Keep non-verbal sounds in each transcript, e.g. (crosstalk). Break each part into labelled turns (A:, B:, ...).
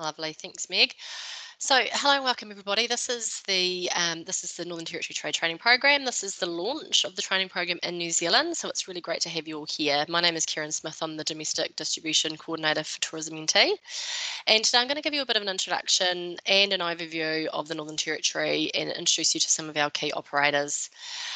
A: Lovely, thanks Meg. So, hello and welcome everybody. This is the um, this is the Northern Territory Trade Training Program. This is the launch of the training program in New Zealand. So it's really great to have you all here. My name is Karen Smith. I'm the Domestic Distribution Coordinator for Tourism NT. And today I'm going to give you a bit of an introduction and an overview of the Northern Territory and introduce you to some of our key operators.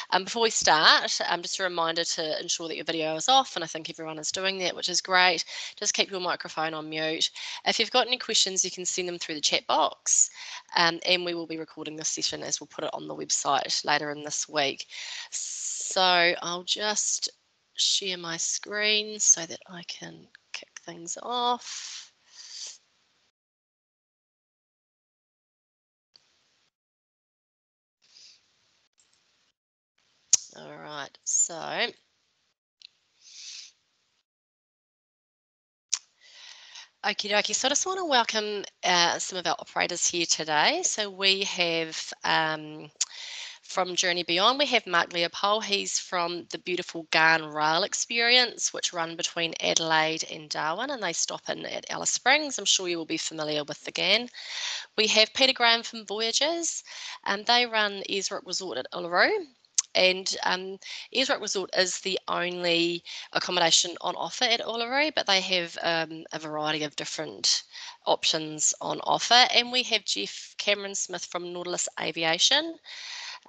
A: Um, before we start, um, just a reminder to ensure that your video is off, and I think everyone is doing that, which is great. Just keep your microphone on mute. If you've got any questions, you can send them through the chat box um, and we will be recording this session as we'll put it on the website later in this week. So I'll just share my screen so that I can kick things off. All right, so Okie dokie. So I just want to welcome uh, some of our operators here today. So we have um, from Journey Beyond, we have Mark Leopold. He's from the beautiful Ghan Rail Experience, which run between Adelaide and Darwin, and they stop in at Alice Springs. I'm sure you will be familiar with the Ghan. We have Peter Graham from Voyages, and they run Ayers Resort at Uluru and um, Resort is the only accommodation on offer at Uluru, but they have um, a variety of different options on offer. And we have Jeff Cameron Smith from Nautilus Aviation.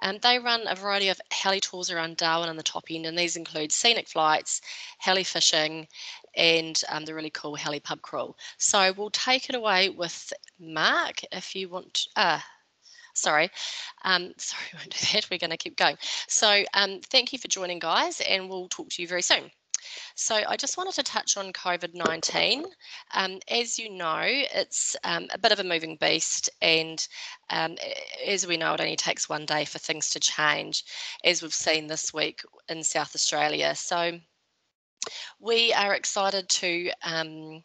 A: And they run a variety of heli tours around Darwin on the top end, and these include scenic flights, heli fishing, and um, the really cool heli pub crawl. So we'll take it away with Mark if you want. Uh, sorry. Um, (laughs) sorry, we won't do that. We're going to keep going. So um, thank you for joining, guys, and we'll talk to you very soon. So I just wanted to touch on COVID-19. Um, as you know, it's um, a bit of a moving beast and um, as we know, it only takes one day for things to change, as we've seen this week in South Australia. So we are excited to um,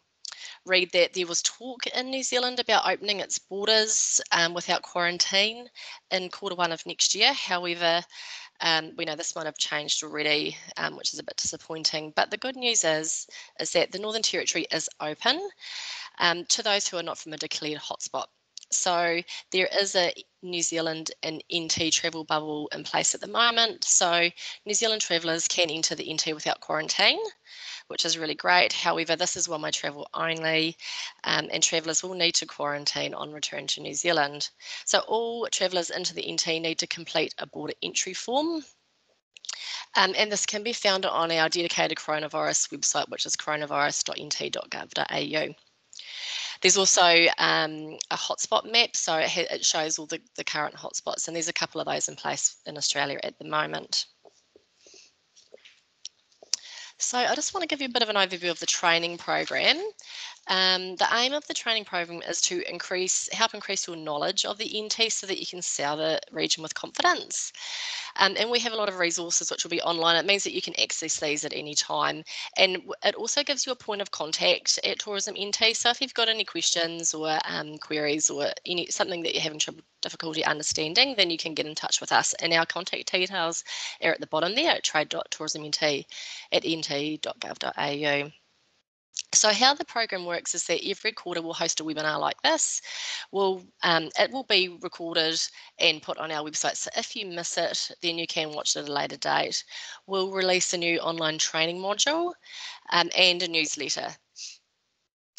A: read that there was talk in New Zealand about opening its borders um, without quarantine in quarter one of next year. However, um, we know this might have changed already, um, which is a bit disappointing. But the good news is, is that the Northern Territory is open um, to those who are not from a declared hotspot. So there is a New Zealand and NT travel bubble in place at the moment. So New Zealand travellers can enter the NT without quarantine which is really great. However, this is one-way travel only um, and travellers will need to quarantine on return to New Zealand. So all travellers into the NT need to complete a border entry form um, and this can be found on our dedicated coronavirus website, which is coronavirus.nt.gov.au. There's also um, a hotspot map, so it, it shows all the, the current hotspots, and there's a couple of those in place in Australia at the moment. So I just want to give you a bit of an overview of the training program. Um, the aim of the training program is to increase, help increase your knowledge of the NT so that you can sell the region with confidence. Um, and we have a lot of resources which will be online. It means that you can access these at any time. And it also gives you a point of contact at Tourism NT. So if you've got any questions or um, queries or any something that you're having trouble difficulty understanding, then you can get in touch with us. And our contact details are at the bottom there at trade.tourismnt at nt.gov.au. So how the program works is that every quarter we'll host a webinar like this. We'll, um, it will be recorded and put on our website. So if you miss it, then you can watch it at a later date. We'll release a new online training module um, and a newsletter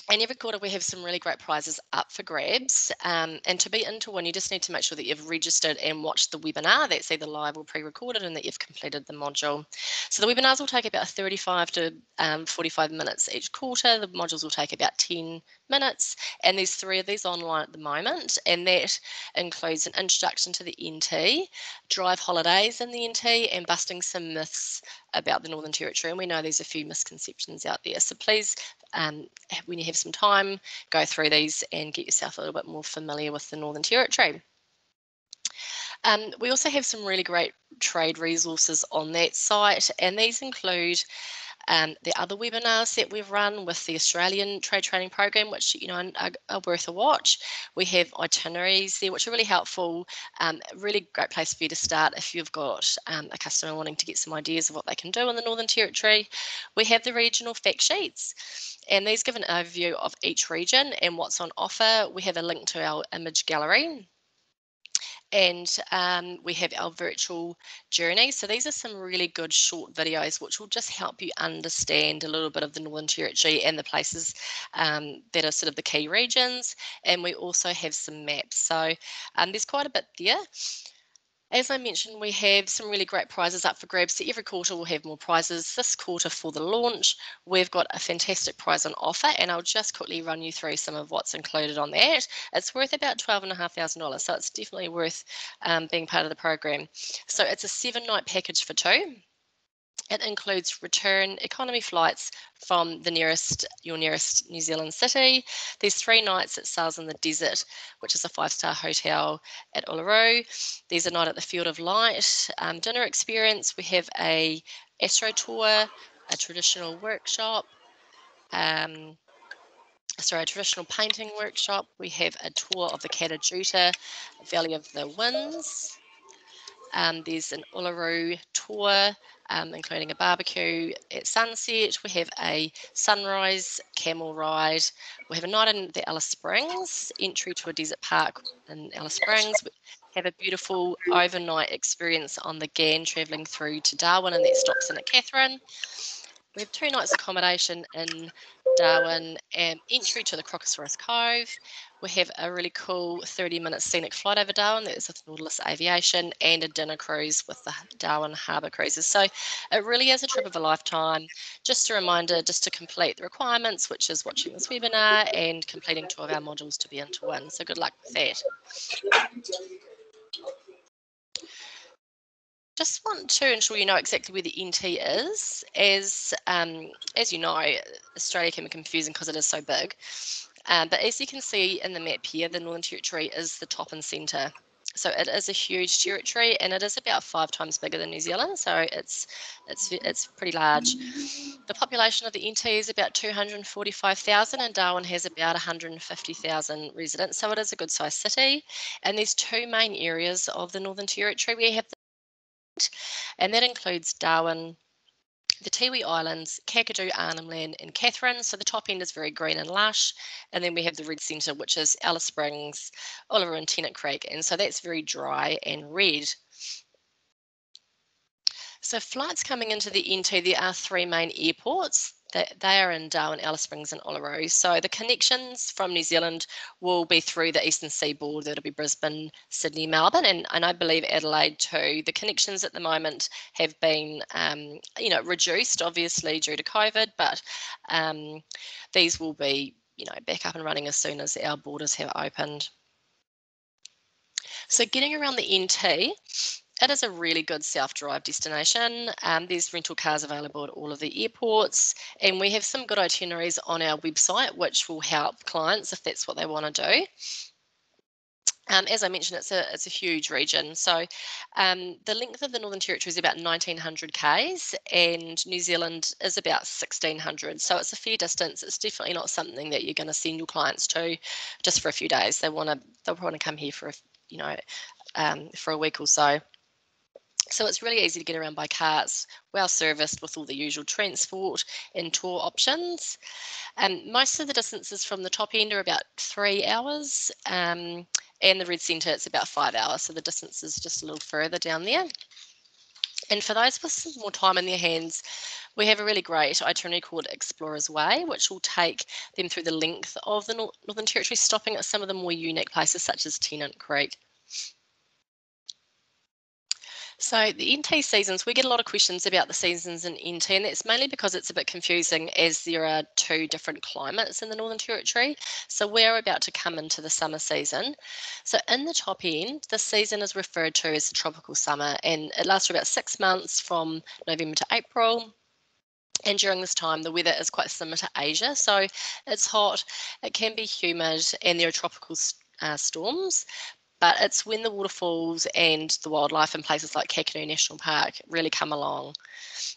A: and every quarter we have some really great prizes up for grabs. Um, and to be into one, you just need to make sure that you've registered and watched the webinar that's either live or pre-recorded and that you've completed the module. So the webinars will take about 35 to um, 45 minutes each quarter. The modules will take about 10 minutes and there's three of these online at the moment and that includes an introduction to the NT, drive holidays in the NT and busting some myths about the Northern Territory and we know there's a few misconceptions out there so please um, when you have some time, go through these and get yourself a little bit more familiar with the Northern Territory. Um, we also have some really great trade resources on that site, and these include um, the other webinars that we've run with the Australian Trade Training Program, which you know are, are worth a watch. We have itineraries there, which are really helpful. Um, really great place for you to start if you've got um, a customer wanting to get some ideas of what they can do in the Northern Territory. We have the regional fact sheets. And these give an overview of each region and what's on offer. We have a link to our image gallery and um, we have our virtual journey. So these are some really good short videos which will just help you understand a little bit of the Northern Territory and the places um, that are sort of the key regions. And we also have some maps. So um, there's quite a bit there. As I mentioned, we have some really great prizes up for grabs. So every quarter we'll have more prizes. This quarter for the launch, we've got a fantastic prize on offer, and I'll just quickly run you through some of what's included on that. It's worth about $12,500, so it's definitely worth um, being part of the program. So it's a seven night package for two. It includes return economy flights from the nearest your nearest New Zealand city. There's three nights at Sails in the Desert, which is a five-star hotel at Uluru. There's a night at the Field of Light um, dinner experience. We have a astro tour, a traditional workshop, um, sorry, a traditional painting workshop. We have a tour of the Kata Tjuta Valley of the Winds. Um, there's an Uluru tour, um, including a barbecue at sunset. We have a sunrise camel ride. We have a night in the Alice Springs, entry to a desert park in Alice Springs. We have a beautiful overnight experience on the Ghan travelling through to Darwin and that stops in at Katherine. We have two nights accommodation in Darwin and entry to the Crocosaurus Cove. We have a really cool 30 minute scenic flight over Darwin that is with Nautilus Aviation and a dinner cruise with the Darwin Harbour Cruises. So it really is a trip of a lifetime. Just a reminder just to complete the requirements, which is watching this webinar and completing two of our modules to be into one. So good luck with that just want to ensure you know exactly where the NT is. As um, as you know, Australia can be confusing because it is so big. Um, but as you can see in the map here, the Northern Territory is the top and centre. So it is a huge territory, and it is about five times bigger than New Zealand. So it's it's it's pretty large. The population of the NT is about 245,000, and Darwin has about 150,000 residents. So it is a good sized city. And there's two main areas of the Northern Territory. We have the and that includes Darwin, the Tiwi Islands, Kakadu, Arnhem Land, and Katherine. So the top end is very green and lush. And then we have the red centre, which is Alice Springs, Uluru, and Tennant Creek. And so that's very dry and red. So flights coming into the NT, there are three main airports. They, they are in Darwin, Alice Springs and Uluru. So the connections from New Zealand will be through the eastern seaboard. That'll be Brisbane, Sydney, Melbourne, and, and I believe Adelaide too. The connections at the moment have been, um, you know, reduced obviously due to COVID, but um, these will be, you know, back up and running as soon as our borders have opened. So getting around the NT, it is a really good self-drive destination. Um, there's rental cars available at all of the airports, and we have some good itineraries on our website, which will help clients if that's what they want to do. Um, as I mentioned, it's a it's a huge region. So um, the length of the Northern Territory is about 1900 k's, and New Zealand is about 1600. So it's a fair distance. It's definitely not something that you're going to send your clients to just for a few days. They want to they want to come here for a, you know um, for a week or so. So it's really easy to get around by car. It's well serviced with all the usual transport and tour options. Um, most of the distances from the top end are about three hours um, and the red centre it's about five hours. So the distance is just a little further down there. And for those with some more time in their hands, we have a really great itinerary called Explorers Way, which will take them through the length of the Northern Territory, stopping at some of the more unique places such as Tennant Creek. So the NT seasons, we get a lot of questions about the seasons in NT, and that's mainly because it's a bit confusing as there are two different climates in the Northern Territory. So we're about to come into the summer season. So in the top end, the season is referred to as the tropical summer, and it lasts for about six months from November to April. And during this time, the weather is quite similar to Asia. So it's hot, it can be humid, and there are tropical uh, storms but it's when the waterfalls and the wildlife in places like Kakadu National Park really come along.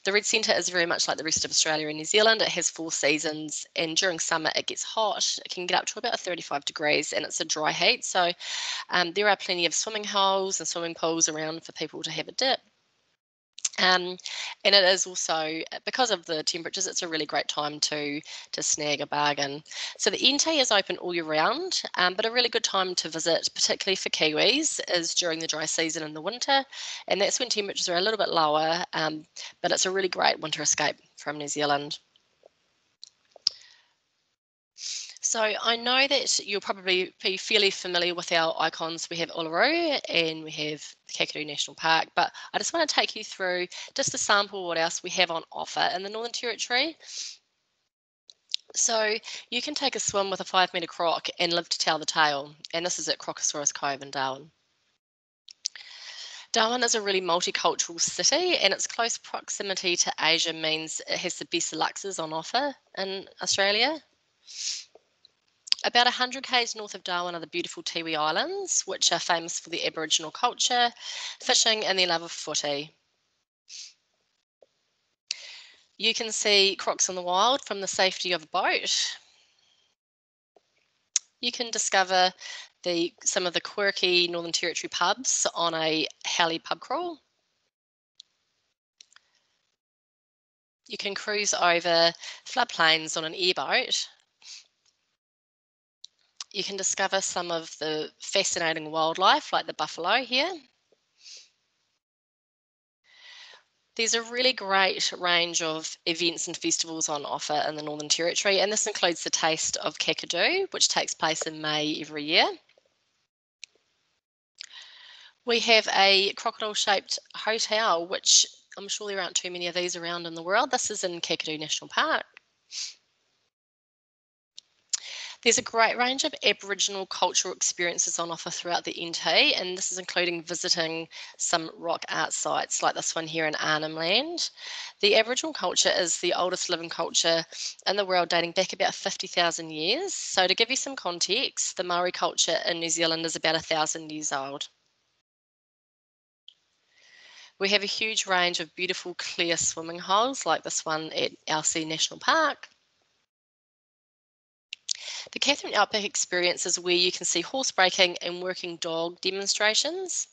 A: The Red Centre is very much like the rest of Australia and New Zealand. It has four seasons, and during summer it gets hot. It can get up to about 35 degrees, and it's a dry heat. So um, there are plenty of swimming holes and swimming pools around for people to have a dip. Um, and it is also because of the temperatures, it's a really great time to to snag a bargain. So the NT is open all year round, um, but a really good time to visit, particularly for Kiwis, is during the dry season in the winter, and that's when temperatures are a little bit lower. Um, but it's a really great winter escape from New Zealand. So I know that you'll probably be fairly familiar with our icons. We have Uluru and we have the Kakadu National Park, but I just want to take you through just a sample of what else we have on offer in the Northern Territory. So you can take a swim with a five metre croc and live to tell the tale. And this is at Crocosaurus Cove in Darwin. Darwin is a really multicultural city and its close proximity to Asia means it has the best laksas on offer in Australia. About 100 k's north of Darwin are the beautiful Tiwi Islands, which are famous for the Aboriginal culture, fishing, and their love of footy. You can see crocs in the wild from the safety of a boat. You can discover the some of the quirky Northern Territory pubs on a heli pub crawl. You can cruise over floodplains on an airboat you can discover some of the fascinating wildlife like the buffalo here. There's a really great range of events and festivals on offer in the Northern Territory, and this includes the Taste of Kakadu, which takes place in May every year. We have a crocodile shaped hotel, which I'm sure there aren't too many of these around in the world. This is in Kakadu National Park. There's a great range of Aboriginal cultural experiences on offer throughout the NT, and this is including visiting some rock art sites like this one here in Arnhem Land. The Aboriginal culture is the oldest living culture in the world, dating back about 50,000 years. So, to give you some context, the Maori culture in New Zealand is about a thousand years old. We have a huge range of beautiful clear swimming holes like this one at Elsey National Park. The Katherine Outback experience is where you can see horse breaking and working dog demonstrations.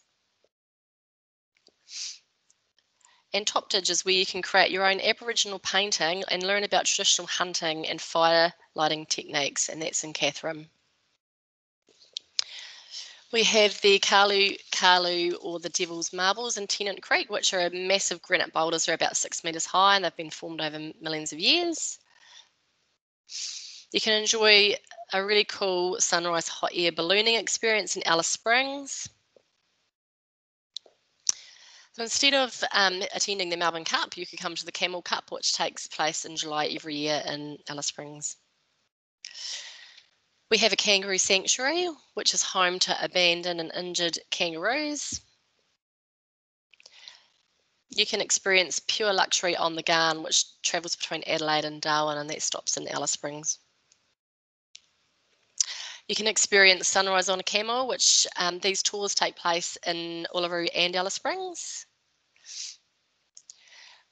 A: And Top Didj is where you can create your own Aboriginal painting and learn about traditional hunting and fire lighting techniques, and that's in Katherine. We have the Karlu Karlu or the Devil's Marbles in Tennant Creek, which are massive granite boulders, are about six metres high and they've been formed over millions of years. You can enjoy a really cool sunrise hot air ballooning experience in Alice Springs. So instead of um, attending the Melbourne Cup, you could come to the Camel Cup, which takes place in July every year in Alice Springs. We have a kangaroo sanctuary, which is home to abandoned and injured kangaroos. You can experience pure luxury on the Ghan, which travels between Adelaide and Darwin, and that stops in Alice Springs. You can experience sunrise on a camel, which um, these tours take place in Uluru and Alice Springs.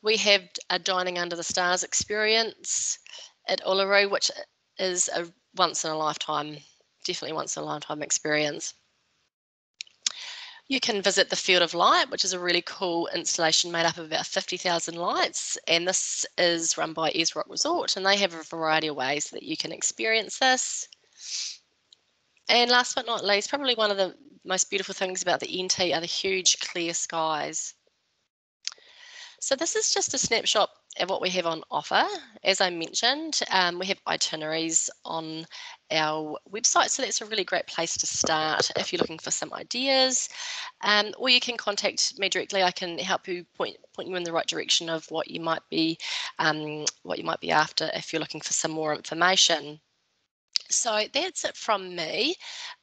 A: We have a dining under the stars experience at Uluru, which is a once in a lifetime, definitely once in a lifetime experience. You can visit the Field of Light, which is a really cool installation made up of about 50,000 lights. And this is run by Ayers Rock Resort, and they have a variety of ways that you can experience this. And last but not least, probably one of the most beautiful things about the NT are the huge clear skies. So this is just a snapshot of what we have on offer. As I mentioned, um, we have itineraries on our website, so that's a really great place to start if you're looking for some ideas. Um, or you can contact me directly. I can help you point point you in the right direction of what you might be um, what you might be after if you're looking for some more information. So that's it from me.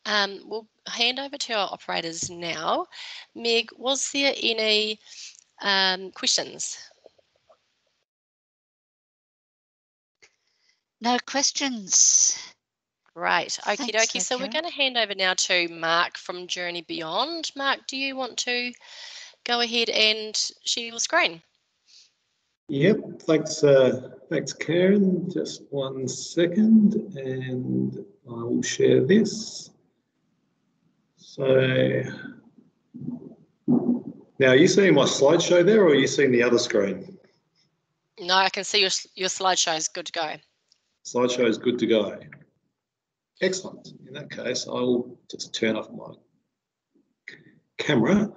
A: Um, we'll hand over to our operators now. Meg, was there any um, questions?
B: No questions.
A: Great. Okie dokie. So we're going to hand over now to Mark from Journey Beyond. Mark, do you want to go ahead and share your screen?
B: Yep, thanks, uh, thanks, Karen. Just one second, and I will share this. So now, are you seeing my slideshow there, or are you seeing the other screen?
A: No, I can see your your slideshow is good to go.
B: Slideshow is good to go. Excellent. In that case, I'll just turn off my camera.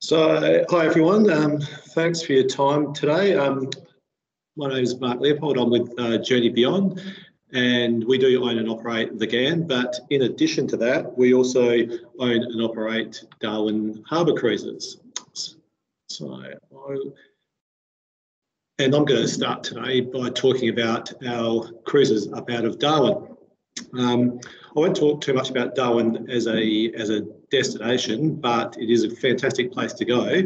B: So, hi everyone. Um, thanks for your time today. Um, my name is Mark Leopold. I'm with uh, Journey Beyond, and we do own and operate the Ghan. But in addition to that, we also own and operate Darwin Harbour Cruises. So, I, and I'm going to start today by talking about our cruises up out of Darwin. Um, I won't talk too much about Darwin as a as a destination, but it is a fantastic place to go.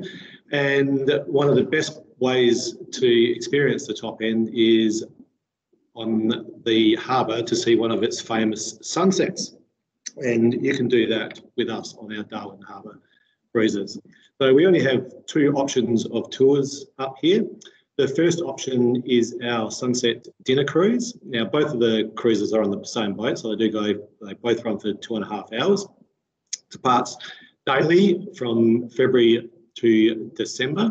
B: And one of the best ways to experience the top end is on the harbour to see one of its famous sunsets. And you can do that with us on our Darwin Harbour cruises. So we only have two options of tours up here. The first option is our sunset dinner cruise. Now, both of the cruises are on the same boat, so they do go, they both run for two and a half hours. Departs daily from February to December.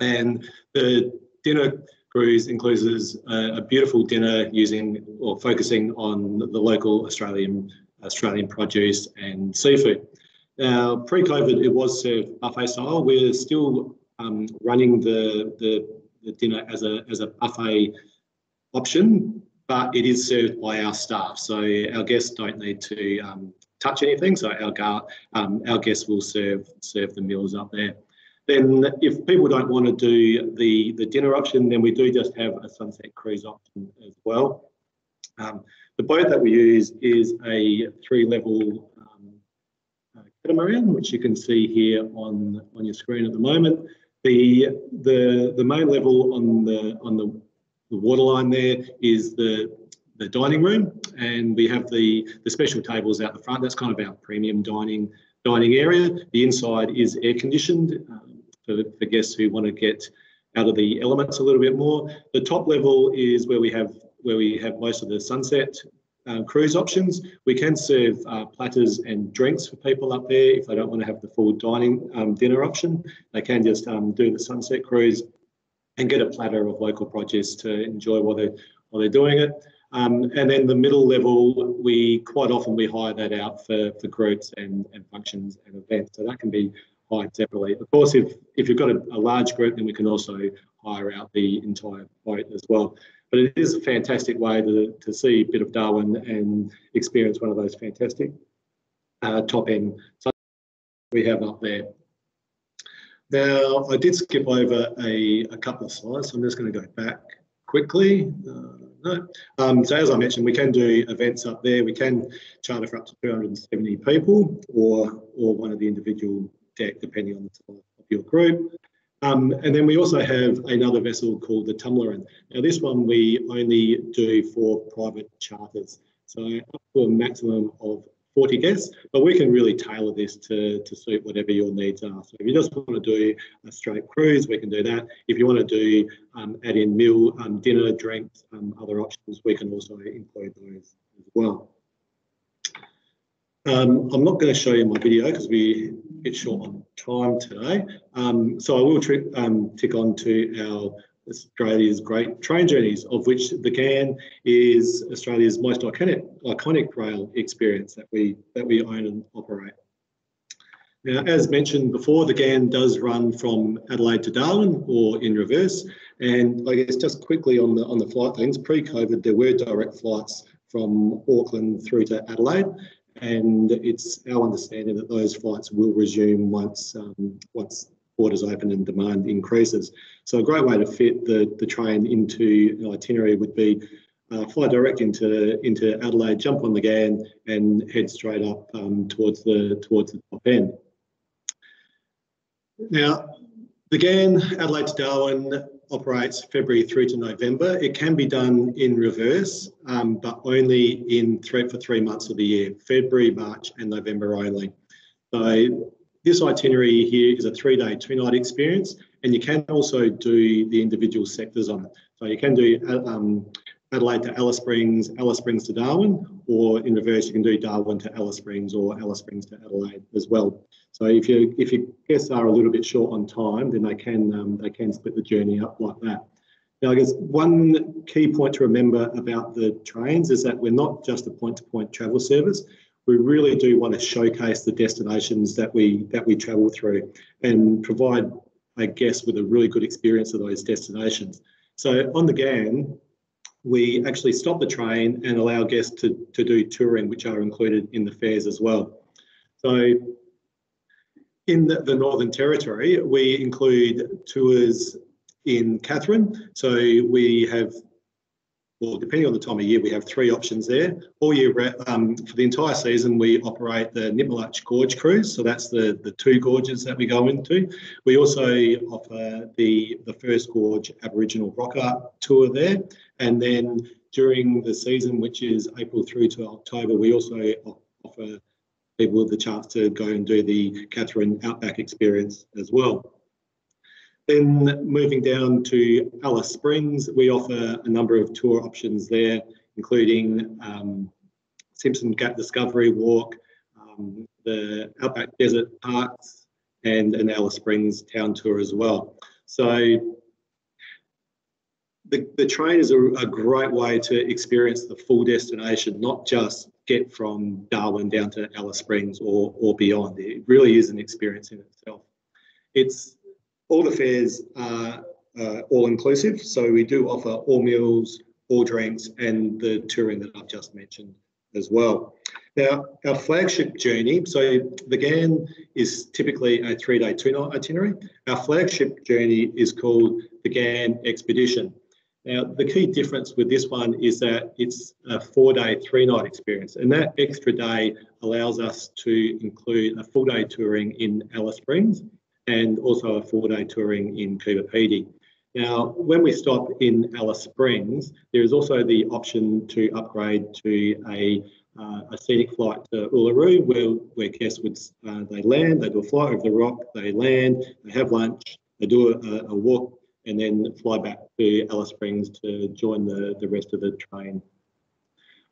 B: And the dinner cruise includes a, a beautiful dinner using or focusing on the local Australian Australian produce and seafood. Now, pre-COVID, it was served buffet style. We're still um, running the, the the dinner as a as a buffet option, but it is served by our staff. So our guests don't need to um, touch anything. So our um, our guests will serve serve the meals up there. Then, if people don't want to do the the dinner option, then we do just have a sunset cruise option as well. Um, the boat that we use is a three-level um, uh, catamaran, which you can see here on on your screen at the moment. The, the, the main level on the, on the, the waterline there is the, the dining room and we have the, the special tables out the front. That's kind of our premium dining, dining area. The inside is air conditioned um, for, for guests who want to get out of the elements a little bit more. The top level is where we have where we have most of the sunset um, cruise options. We can serve uh, platters and drinks for people up there if they don't want to have the full dining um, dinner option. They can just um, do the sunset cruise and get a platter of local produce to enjoy while they're while they're doing it. Um, and then the middle level, we quite often we hire that out for, for groups and, and functions and events. So that can be hired separately. Of course, if if you've got a, a large group, then we can also hire out the entire boat as well. But it is a fantastic way to, to see a bit of Darwin and experience one of those fantastic uh, top end we have up there. Now, I did skip over a, a couple of slides, so I'm just going to go back quickly. Uh, no. Um, so as I mentioned, we can do events up there. We can charter for up to 270 people or, or one of the individual deck, depending on the size of your group. Um, and then we also have another vessel called the Tumlaren. Now this one we only do for private charters, so up to a maximum of 40 guests, but we can really tailor this to, to suit whatever your needs are. So if you just want to do a straight cruise, we can do that. If you want to do um, add in meal, um, dinner, drinks, um, other options, we can also include those as well. Um, I'm not going to show you my video because we bit short on time today. Um, so I will um, tick on to our Australia's great train journeys, of which the Ghan is Australia's most iconic, iconic rail experience that we that we own and operate. Now, as mentioned before, the Ghan does run from Adelaide to Darwin or in reverse. And I guess just quickly on the on the flight things, pre-COVID, there were direct flights from Auckland through to Adelaide and it's our understanding that those flights will resume once um, once borders open and demand increases. So a great way to fit the, the train into an itinerary would be uh, fly direct into into Adelaide, jump on the Ghan, and head straight up um, towards the towards the top end. Now, the Ghan Adelaide to Darwin operates February through to November. It can be done in reverse, um, but only in three, for three months of the year, February, March and November only. So this itinerary here is a three-day, two-night experience, and you can also do the individual sectors on it. So you can do um, Adelaide to Alice Springs, Alice Springs to Darwin, or in reverse, you can do Darwin to Alice Springs or Alice Springs to Adelaide as well. So if you if your guests are a little bit short on time, then they can um, they can split the journey up like that. Now, I guess one key point to remember about the trains is that we're not just a point-to-point -point travel service. We really do want to showcase the destinations that we that we travel through and provide a guest with a really good experience of those destinations. So on the Ghan, we actually stop the train and allow guests to, to do touring, which are included in the fares as well. So in the, the Northern Territory, we include tours in Katherine. So we have, well, depending on the time of year, we have three options there. All year, um, for the entire season, we operate the Nitmiluk Gorge Cruise. So that's the, the two gorges that we go into. We also offer the, the First Gorge Aboriginal Rock Art tour there. And then during the season, which is April through to October, we also offer people the chance to go and do the Katherine Outback experience as well. Then moving down to Alice Springs, we offer a number of tour options there, including um, Simpson Gap Discovery Walk, um, the Outback Desert Parks, and an Alice Springs town tour as well. So the, the train is a, a, great way to experience the full destination, not just get from Darwin down to Alice Springs or, or beyond. It really is an experience in itself. It's all the fares are uh, all inclusive, so we do offer all meals, all drinks, and the touring that I've just mentioned as well. Now, our flagship journey, so the Ghan is typically a three day, two night itinerary. Our flagship journey is called the Ghan Expedition. Now, the key difference with this one is that it's a four day, three night experience, and that extra day allows us to include a full day touring in Alice Springs and also a four day touring in Coober Pedy. Now, when we stop in Alice Springs, there is also the option to upgrade to a, uh, a scenic flight to Uluru, where, where guests would uh, they land, they do a flight over the rock, they land, they have lunch, they do a, a walk and then fly back to Alice Springs to join the, the rest of the train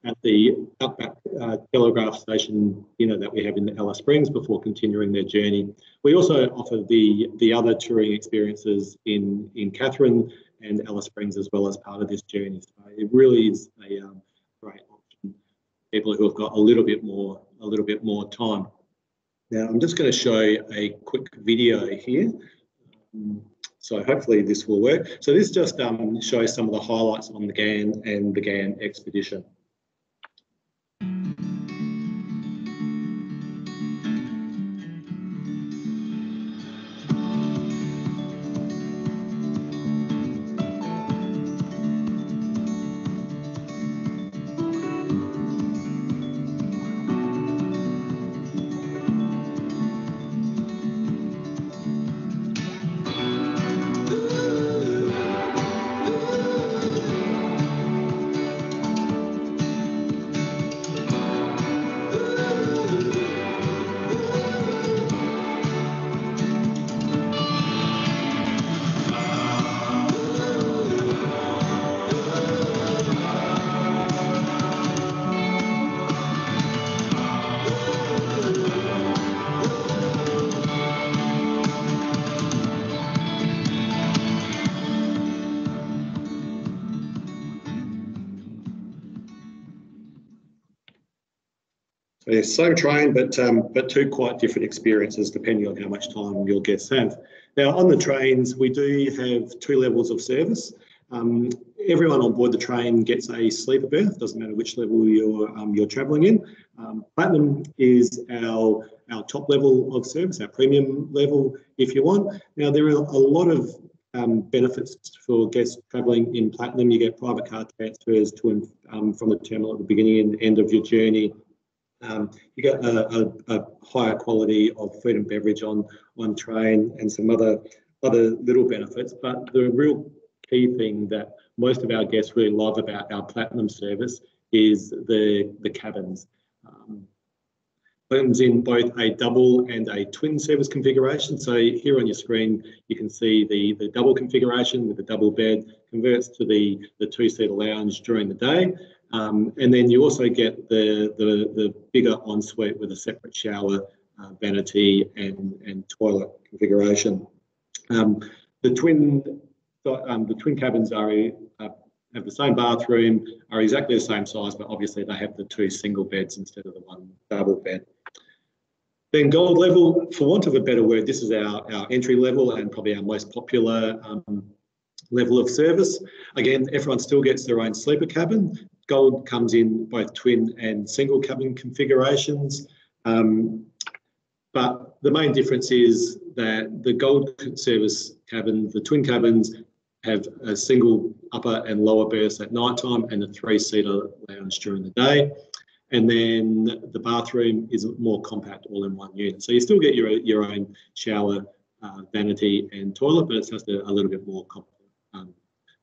B: at the Outback uh, Telegraph Station dinner that we have in Alice Springs before continuing their journey. We also offer the, the other touring experiences in, in Katherine and Alice Springs as well as part of this journey. So it really is a um, great option for people who have got a little bit more a little bit more time. Now I'm just going to show a quick video here. Um, so hopefully this will work. So this just um, shows some of the highlights on the Ghan and the Ghan expedition. Yeah, same train, but um, but two quite different experiences depending on how much time your guests have. Now, on the trains, we do have two levels of service. Um, everyone on board the train gets a sleeper berth. Doesn't matter which level you're um, you're travelling in. Um, Platinum is our our top level of service, our premium level, if you want. Now, there are a lot of um, benefits for guests travelling in Platinum. You get private car transfers to and um, from the terminal at the beginning and end of your journey. Um, you get a, a, a, higher quality of food and beverage on on train and some other other little benefits. But the real key thing that most of our guests really love about our platinum service is the, the cabins. Um, comes in both a double and a twin service configuration. So here on your screen, you can see the, the double configuration with the double bed converts to the, the two-seater lounge during the day. Um, and then you also get the, the, the bigger ensuite with a separate shower, uh, vanity and, and toilet configuration. Um, the twin um, the twin cabins are uh, have the same bathroom, are exactly the same size, but obviously they have the two single beds instead of the one double bed. Then gold level, for want of a better word, this is our, our entry level and probably our most popular um, level of service. Again, everyone still gets their own sleeper cabin. Gold comes in both twin and single cabin configurations. Um, but the main difference is that the gold service cabin, the twin cabins, have a single upper and lower berth at night time and a three-seater lounge during the day. And then the bathroom is more compact all in one unit. So you still get your, your own shower, uh, vanity and toilet, but it's just a, a little bit more um,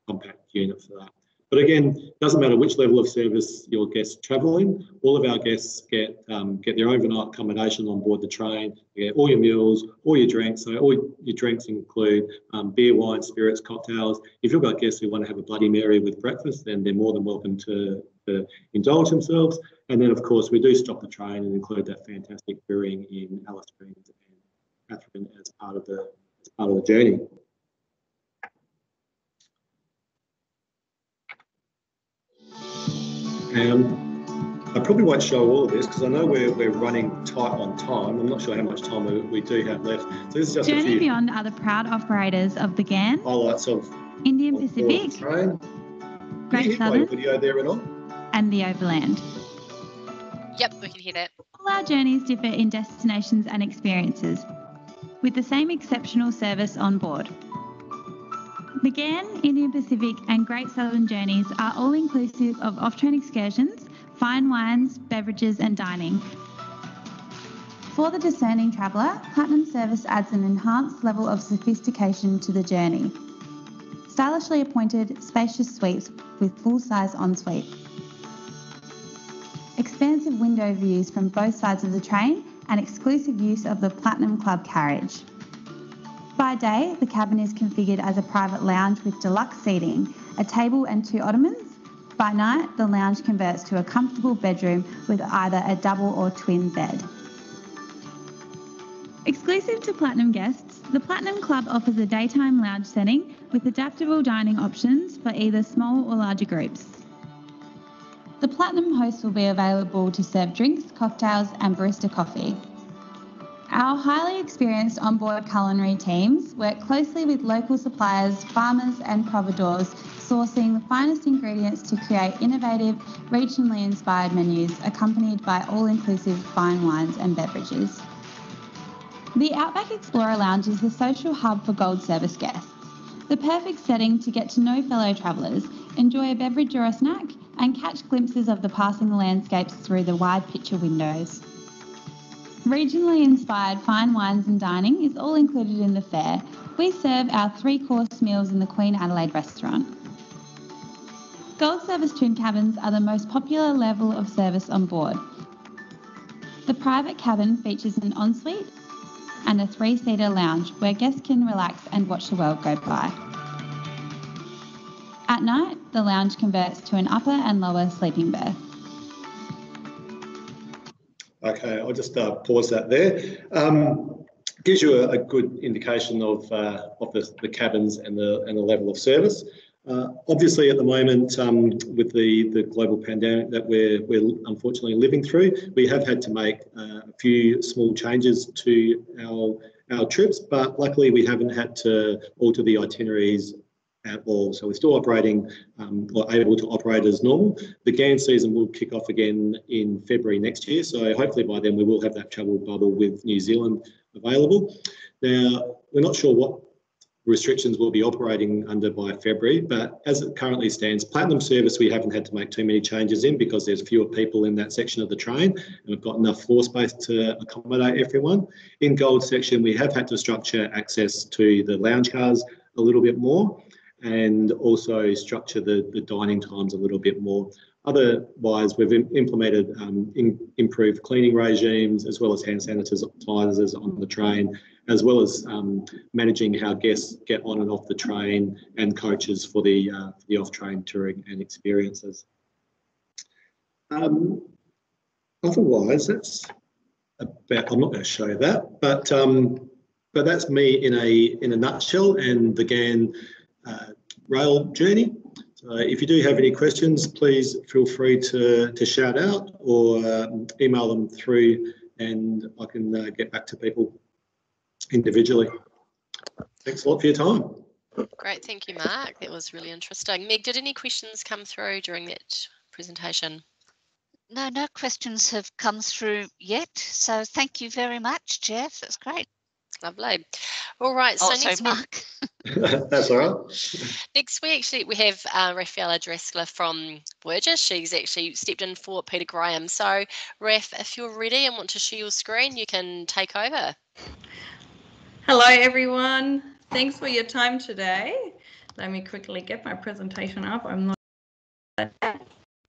B: compact unit for that. But again, doesn't matter which level of service your guests travel in. All of our guests get um, get their overnight accommodation on board the train. You get all your meals, all your drinks. So all your drinks include um, beer, wine, spirits, cocktails. If you've got guests who want to have a Bloody Mary with breakfast, then they're more than welcome to, to indulge themselves. And then, of course, we do stop the train and include that fantastic brewing in Alice Springs and Katherine as part of the as part of the journey. Um, I probably won't show all of this because I know we're, we're running tight on time. I'm not sure how much time we, we do have left. So this is just
C: Journey
B: a few
C: Beyond are the proud operators of the Ghan,
B: highlights of
C: Indian
B: of
C: Pacific,
B: the train. Can
C: Great
B: you hit my
C: Southern,
B: video there and all?
C: and the Overland.
A: Yep, we can hear that.
C: All our journeys differ in destinations and experiences, with the same exceptional service on board. The Ghan, Indian Pacific, and Great Southern journeys are all inclusive of off train excursions, fine wines, beverages, and dining. For the discerning traveller, Platinum service adds an enhanced level of sophistication to the journey. Stylishly appointed, spacious suites with full size ensuite. Expansive window views from both sides of the train and exclusive use of the Platinum Club carriage. By day, the cabin is configured as a private lounge with deluxe seating, a table and two ottomans. By night, the lounge converts to a comfortable bedroom with either a double or twin bed. Exclusive to Platinum guests, the Platinum Club offers a daytime lounge setting with adaptable dining options for either small or larger groups. The Platinum host will be available to serve drinks, cocktails, and barista coffee. Our highly experienced onboard culinary teams work closely with local suppliers, farmers, and providors, sourcing the finest ingredients to create innovative, regionally inspired menus accompanied by all inclusive fine wines and beverages. The Outback Explorer Lounge is the social hub for Gold Service guests, the perfect setting to get to know fellow travellers, enjoy a beverage or a snack, and catch glimpses of the passing landscapes through the wide picture windows. Regionally inspired fine wines and dining is all included in the fare. We serve our three course meals in the Queen Adelaide restaurant. Gold Service twin cabins are the most popular level of service on board. The private cabin features an ensuite and a three seater lounge where guests can relax and watch the world go by. At night, the lounge converts to an upper and lower sleeping berth.
B: Okay, I'll just uh, pause that there. Um, gives you a, a good indication of uh, of the, the cabins and the and the level of service. Uh, obviously, at the moment, um, with the, the global pandemic that we're, we're unfortunately living through, we have had to make uh, a few small changes to our our trips, but luckily we haven't had to alter the itineraries at all. So we're still operating um, or able to operate as normal. The Ghan season will kick off again in February next year. So hopefully by then we will have that travel bubble with New Zealand available. Now, we're not sure what restrictions we'll be operating under by February, but as it currently stands, Platinum service, we haven't had to make too many changes in because there's fewer people in that section of the train and we've got enough floor space to accommodate everyone. In Gold section, we have had to structure access to the lounge cars a little bit more and also structure the, the dining times a little bit more. Otherwise, we've implemented um, in, improved cleaning regimes as well as hand sanitizers on the train, as well as um, managing how guests get on and off the train and coaches for the, uh, for the off-train touring and experiences. Um, otherwise, that's about, I'm not going to show that, but um, but that's me in a in a nutshell and the Ghan uh, rail journey. So if you do have any questions, please feel free to, to shout out or um, email them through and I can uh, get back to people individually. Thanks a lot for your time.
A: Great, thank you, Mark. That was really interesting. Meg, did any questions come through during that presentation?
D: No, no questions have come through yet. So thank you very much, Jeff. That's great.
A: Lovely. All right. So
D: oh,
A: next
D: Mark. (laughs) (laughs)
B: That's all right.
A: Next we actually, we have uh, Rafaela Dreskler from Voyager. She's actually stepped in for Peter Graham. So, Raf, if you're ready and want to share your screen, you can take over.
E: Hello, everyone. Thanks for your time today. Let me quickly get my presentation up. I'm not.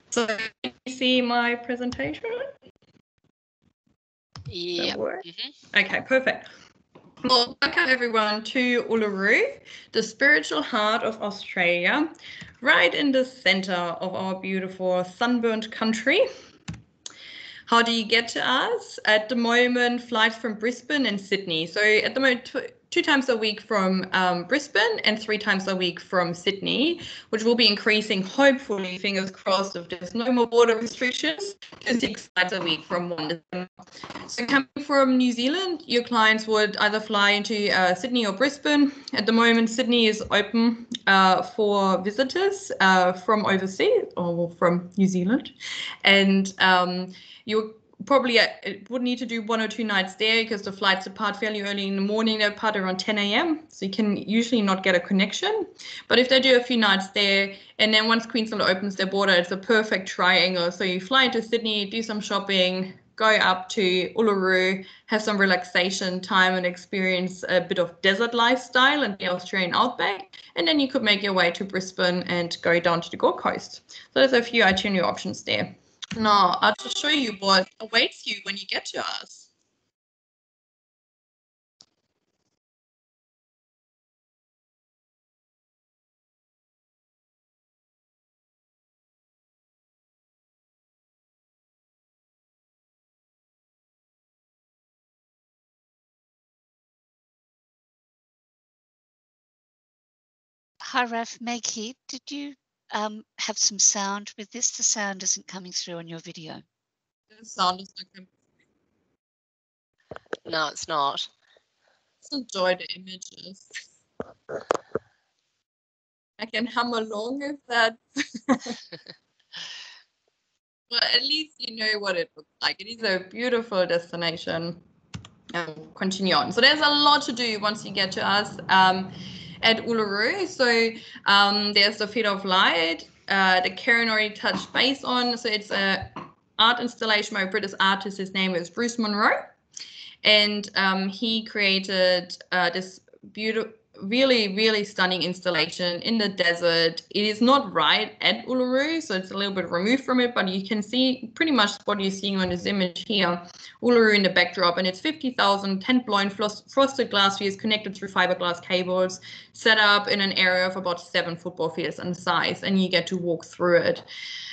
E: So, can you see my presentation?
A: Yeah. Mm
E: -hmm. Okay, perfect. Well, welcome everyone to Uluru, the spiritual heart of Australia, right in the center of our beautiful sunburnt country. How do you get to us? At the moment, flights from Brisbane and Sydney. So at the moment, two times a week from um, Brisbane and three times a week from Sydney, which will be increasing, hopefully, fingers crossed, if there's no more border restrictions, to six flights a week from one. So coming from New Zealand, your clients would either fly into uh, Sydney or Brisbane. At the moment, Sydney is open uh, for visitors uh, from overseas or from New Zealand. And um, you probably uh, would need to do one or two nights there because the flights depart fairly early in the morning. They depart around 10 a.m. So you can usually not get a connection. But if they do a few nights there, and then once Queensland opens their border, it's a perfect triangle. So you fly into Sydney, do some shopping, go up to Uluru, have some relaxation time and experience a bit of desert lifestyle and the Australian outback. And then you could make your way to Brisbane and go down to the Gold Coast. So there's a few itinerary options there. Now, I'll just show you what awaits you when you get to us.
D: Hi, Raf Maggie. Did you um, have some sound with this. The sound isn't coming through on your video.
E: The sound is not coming
A: through. No, it's not.
E: Let's enjoy the images. I can hum along if that. (laughs) (laughs) well, at least you know what it looks like. It is a beautiful destination. Um, continue on. So there's a lot to do once you get to us. Um, at Uluru. So um, there's the Field of Light, uh, the Karen already touched base on. So it's a art installation by a British artist. His name is Bruce Munro. And um, he created uh, this beautiful really, really stunning installation in the desert. It is not right at Uluru, so it's a little bit removed from it, but you can see pretty much what you're seeing on this image here. Uluru in the backdrop, and it's 50,000 tent blown frosted glass fields connected through fiberglass cables, set up in an area of about seven football fields in size, and you get to walk through it.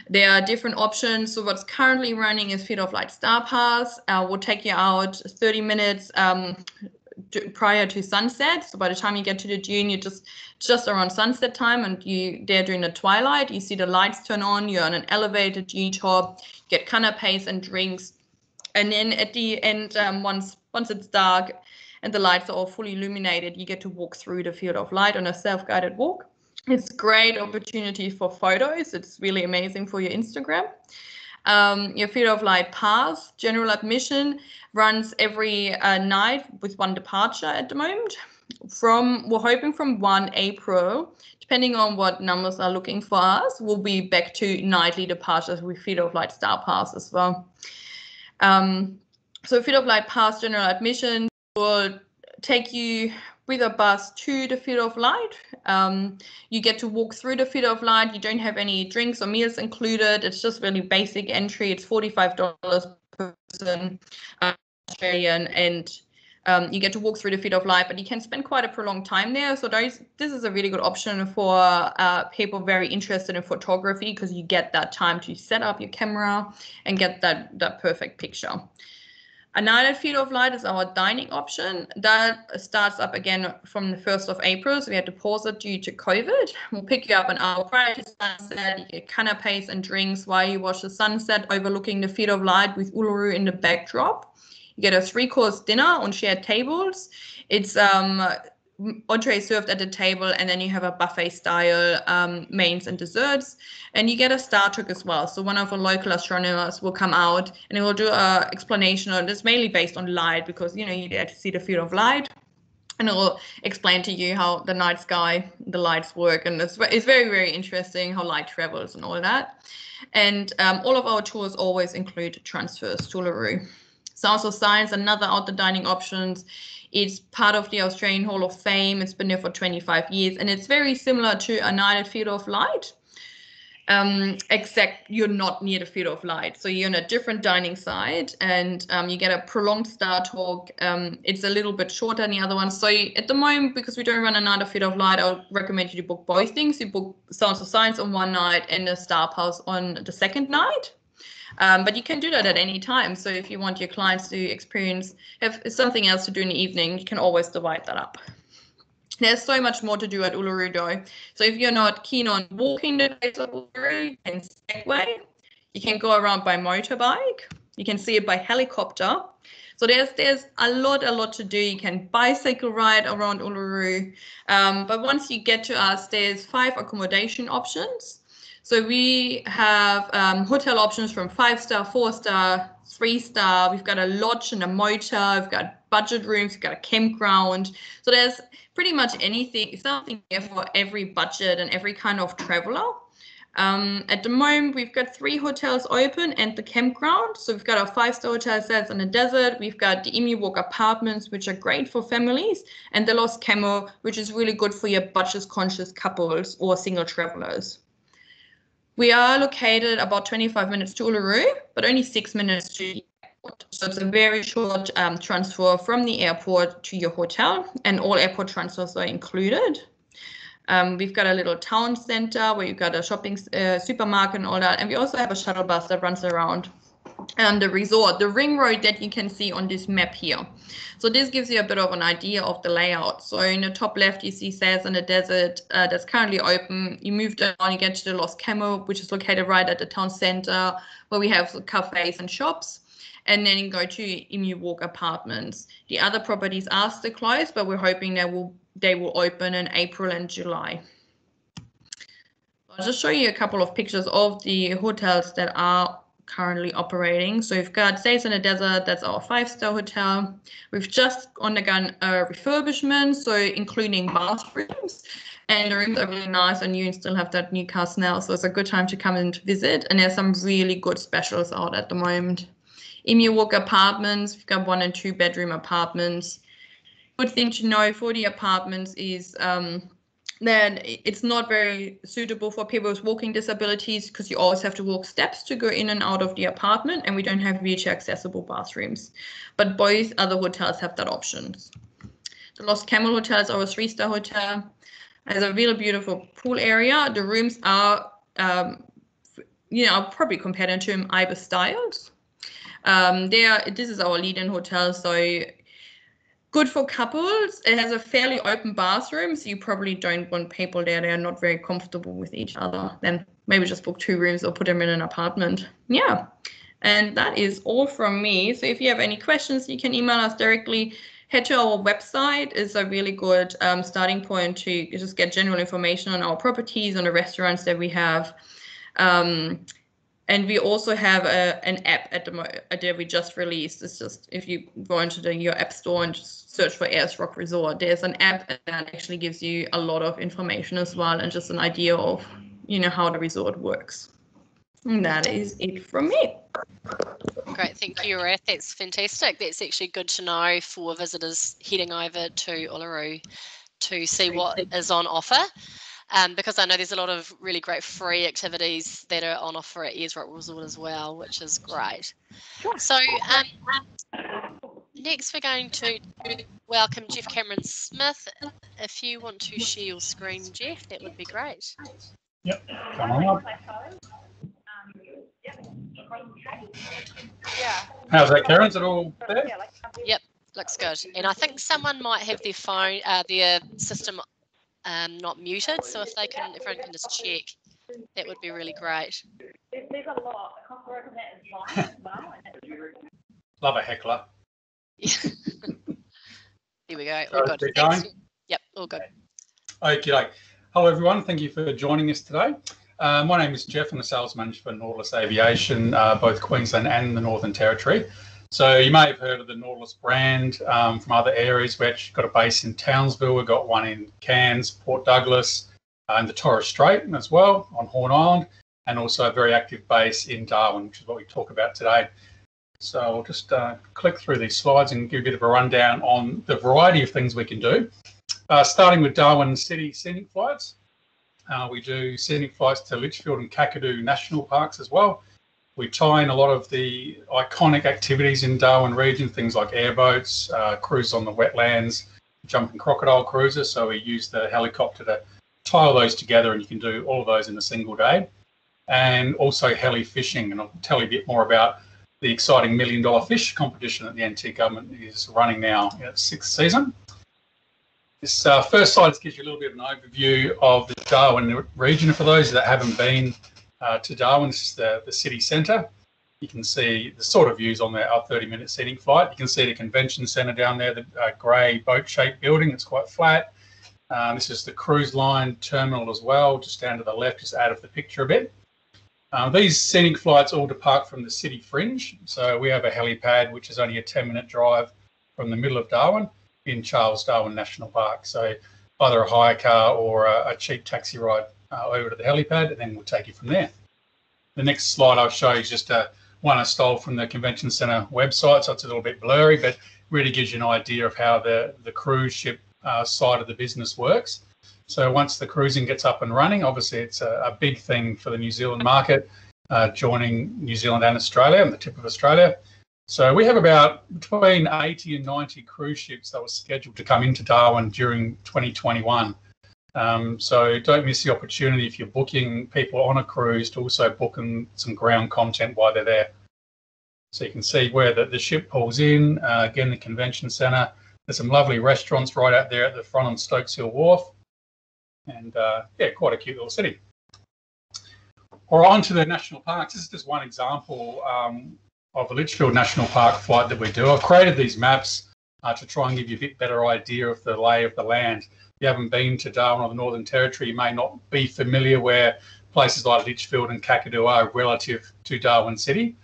E: There are different options. So what's currently running is Field of Light Star Pass. Uh, will take you out 30 minutes um, prior to sunset. So by the time you get to the dune, you're just just around sunset time, and you there during the twilight. You see the lights turn on. You're on an elevated dune top. Get canapes and drinks, and then at the end, um, once once it's dark and the lights are all fully illuminated, you get to walk through the field of light on a self-guided walk. It's great opportunity for photos. It's really amazing for your Instagram. Um, your Field of Light Pass, general admission runs every uh, night with one departure at the moment. From we're hoping from 1 April, depending on what numbers are looking for us, we'll be back to nightly departures with Field of Light Star Pass as well. Um, so Feet of Light Pass general admission will take you with a bus to the Field of Light. Um, you get to walk through the Field of Light. You don't have any drinks or meals included. It's just really basic entry. It's $45 per person, uh, Australian, and um, you get to walk through the Field of Light, but you can spend quite a prolonged time there. So those, this is a really good option for uh, people very interested in photography because you get that time to set up your camera and get that, that perfect picture. A Night at Field of Light is our dining option. That starts up again from the 1st of April. So we had to pause it due to COVID. We'll pick you up an hour prior to sunset. You get canapes and drinks while you watch the sunset overlooking the Field of Light with Uluru in the backdrop. You get a three course dinner on shared tables. It's um, entree served at the table and then you have a buffet style um, mains and desserts. And you get a star trek as well. So one of our local astronomers will come out and he will do a explanation on this mainly based on light because you know you get to see the field of light. And it will explain to you how the night sky the lights work and it's, it's very very interesting how light travels and all that. And um, all of our tours always include transfers to Uluru. Sounds of Silence, another outdoor dining options it's part of the Australian Hall of Fame. It's been there for 25 years, and it's very similar to a United Field of Light, um, except you're not near the field of light. So you're on a different dining side, and um, you get a prolonged star talk. Um, it's a little bit shorter than the other one. So at the moment, because we don't run another field of light, I would recommend you to book both things. You book Sounds of Silence on one night and the Star Pass on the second night. Um, but you can do that at any time. So if you want your clients to experience have something else to do in the evening, you can always divide that up. There's so much more to do at Uluru. So if you're not keen on walking the place of Uluru, you can Segway. You can go around by motorbike. You can see it by helicopter. So there's there's a lot, a lot to do. You can bicycle ride around Uluru. Um, but once you get to us, there's five accommodation options. So we have um, hotel options from five star, four star, three star. We've got a lodge and a motor. We've got budget rooms. We've got a campground. So there's pretty much anything, something for every budget and every kind of traveler. Um, at the moment, we've got three hotels open and the campground. So we've got our five-star hotel sets in the desert. We've got the Emu Walk apartments, which are great for families, and the Lost Camel, which is really good for your budget-conscious couples or single travelers. We are located about 25 minutes to Uluru, but only six minutes to the airport. So it's a very short um, transfer from the airport to your hotel, and all airport transfers are included. Um, we've got a little town center where you've got a shopping uh, supermarket and all that, and we also have a shuttle bus that runs around and the resort, the ring road that you can see on this map here. So this gives you a bit of an idea of the layout. So in the top left, you see Sails in the Desert uh, that's currently open. You move down, you get to the Lost Camel, which is located right at the town center, where we have cafes and shops. And then you go to Emu Walk Apartments. The other properties are still closed, but we're hoping they will they will open in April and July. I'll just show you a couple of pictures of the hotels that are currently operating. So we've got Sails in the Desert, that's our five-star hotel. We've just undergone a refurbishment, so including bathrooms. And the rooms are really nice and you still have that new car smell. So it's a good time to come and visit. And there's some really good specials out at the moment. Emu Walk apartments, we've got one and two bedroom apartments. Good thing to know for the apartments is um, then it's not very suitable for people with walking disabilities because you always have to walk steps to go in and out of the apartment and we don't have wheelchair accessible bathrooms. But both other hotels have that option. The Lost Camel Hotel is our three-star hotel. It has a really beautiful pool area. The rooms are, um, you know, probably compare them to Ibis Styles. Um, this is our lead-in hotel, so good for couples. It has a fairly open bathroom, so you probably don't want people there. They are not very comfortable with each other. Then maybe just book two rooms or put them in an apartment. Yeah. And that is all from me. So if you have any questions, you can email us directly. Head to our website is a really good um, starting point to just get general information on our properties, on the restaurants that we have. Um, and we also have a, an app at the moment that we just released. It's just if you go into the, your app store and just search for Ayers Rock Resort, there's an app that actually gives you a lot of information as well and just an idea of you know how the resort works. And that is it from me.
A: Great. great. Thank you, Raf. That's fantastic. That's actually good to know for visitors heading over to Uluru to see what is on offer. Um, because I know there's a lot of really great free activities that are on offer at Ayers Rock Resort as well, which is great. So um, next we're going to welcome Jeff Cameron Smith. If you want to share your screen, Jeff, that would be great.
F: Yep, come on up. How's that, Karen? Is it all there?
A: Yep, looks good. And I think someone might have their phone, uh, their system um, not muted. So if they can, everyone can just check, that would be really great.
F: Love a heckler. (laughs)
A: there we go. All good.
F: going?
A: Yep, all good.
F: Okay. Hello, everyone. Thank you for joining us today. Uh, my name is Jeff. I'm the sales manager for Nautilus Aviation, uh, both Queensland and the Northern Territory. So you may have heard of the Nautilus brand um, from other areas. We've actually got a base in Townsville. We've got one in Cairns, Port Douglas, uh, and the Torres Strait as well on Horn Island, and also a very active base in Darwin, which is what we talk about today. So I'll just uh, click through these slides and give a bit of a rundown on the variety of things we can do. Uh, starting with Darwin City scenic flights. Uh, we do scenic flights to Litchfield and Kakadu National Parks as well. We tie in a lot of the iconic activities in Darwin region, things like airboats, uh, cruise on the wetlands, jumping crocodile cruises. So we use the helicopter to tie all those together and you can do all of those in a single day. And also heli fishing. And I'll tell you a bit more about the exciting million dollar fish competition that the NT government is running now in its sixth season. This uh, first slide gives you a little bit of an overview of the Darwin region. For those that haven't been uh, to Darwin, this is the, the city centre. You can see the sort of views on the, our 30 minute scenic flight. You can see the convention centre down there, the uh, grey boat shaped building. It's quite flat. Um, this is the cruise line terminal as well, just down to the left, just out of the picture a bit. Uh, these scenic flights all depart from the city fringe. So we have a helipad, which is only a 10 minute drive from the middle of Darwin in Charles Darwin National Park. So either a hire car or a, a cheap taxi ride uh, over to the helipad, and then we'll take you from there. The next slide I'll show you is just a, one I stole from the Convention Centre website, so it's a little bit blurry, but really gives you an idea of how the, the cruise ship uh, side of the business works. So once the cruising gets up and running, obviously it's a, a big thing for the New Zealand market, uh, joining New Zealand and Australia and the tip of Australia. So we have about between 80 and 90 cruise ships that were scheduled to come into Darwin during 2021. Um, so don't miss the opportunity if you're booking people on a cruise to also book them some ground content while they're there. So you can see where the, the ship pulls in, uh, again, the convention centre. There's some lovely restaurants right out there at the front on Stokes Hill Wharf. And uh, yeah, quite a cute little city. Or on to the national parks. This is just one example um, of a Litchfield National Park flight that we do. I've created these maps uh, to try and give you a bit better idea of the lay of the land. If you haven't been to Darwin or the Northern Territory, you may not be familiar where places like Litchfield and Kakadu are relative to Darwin City.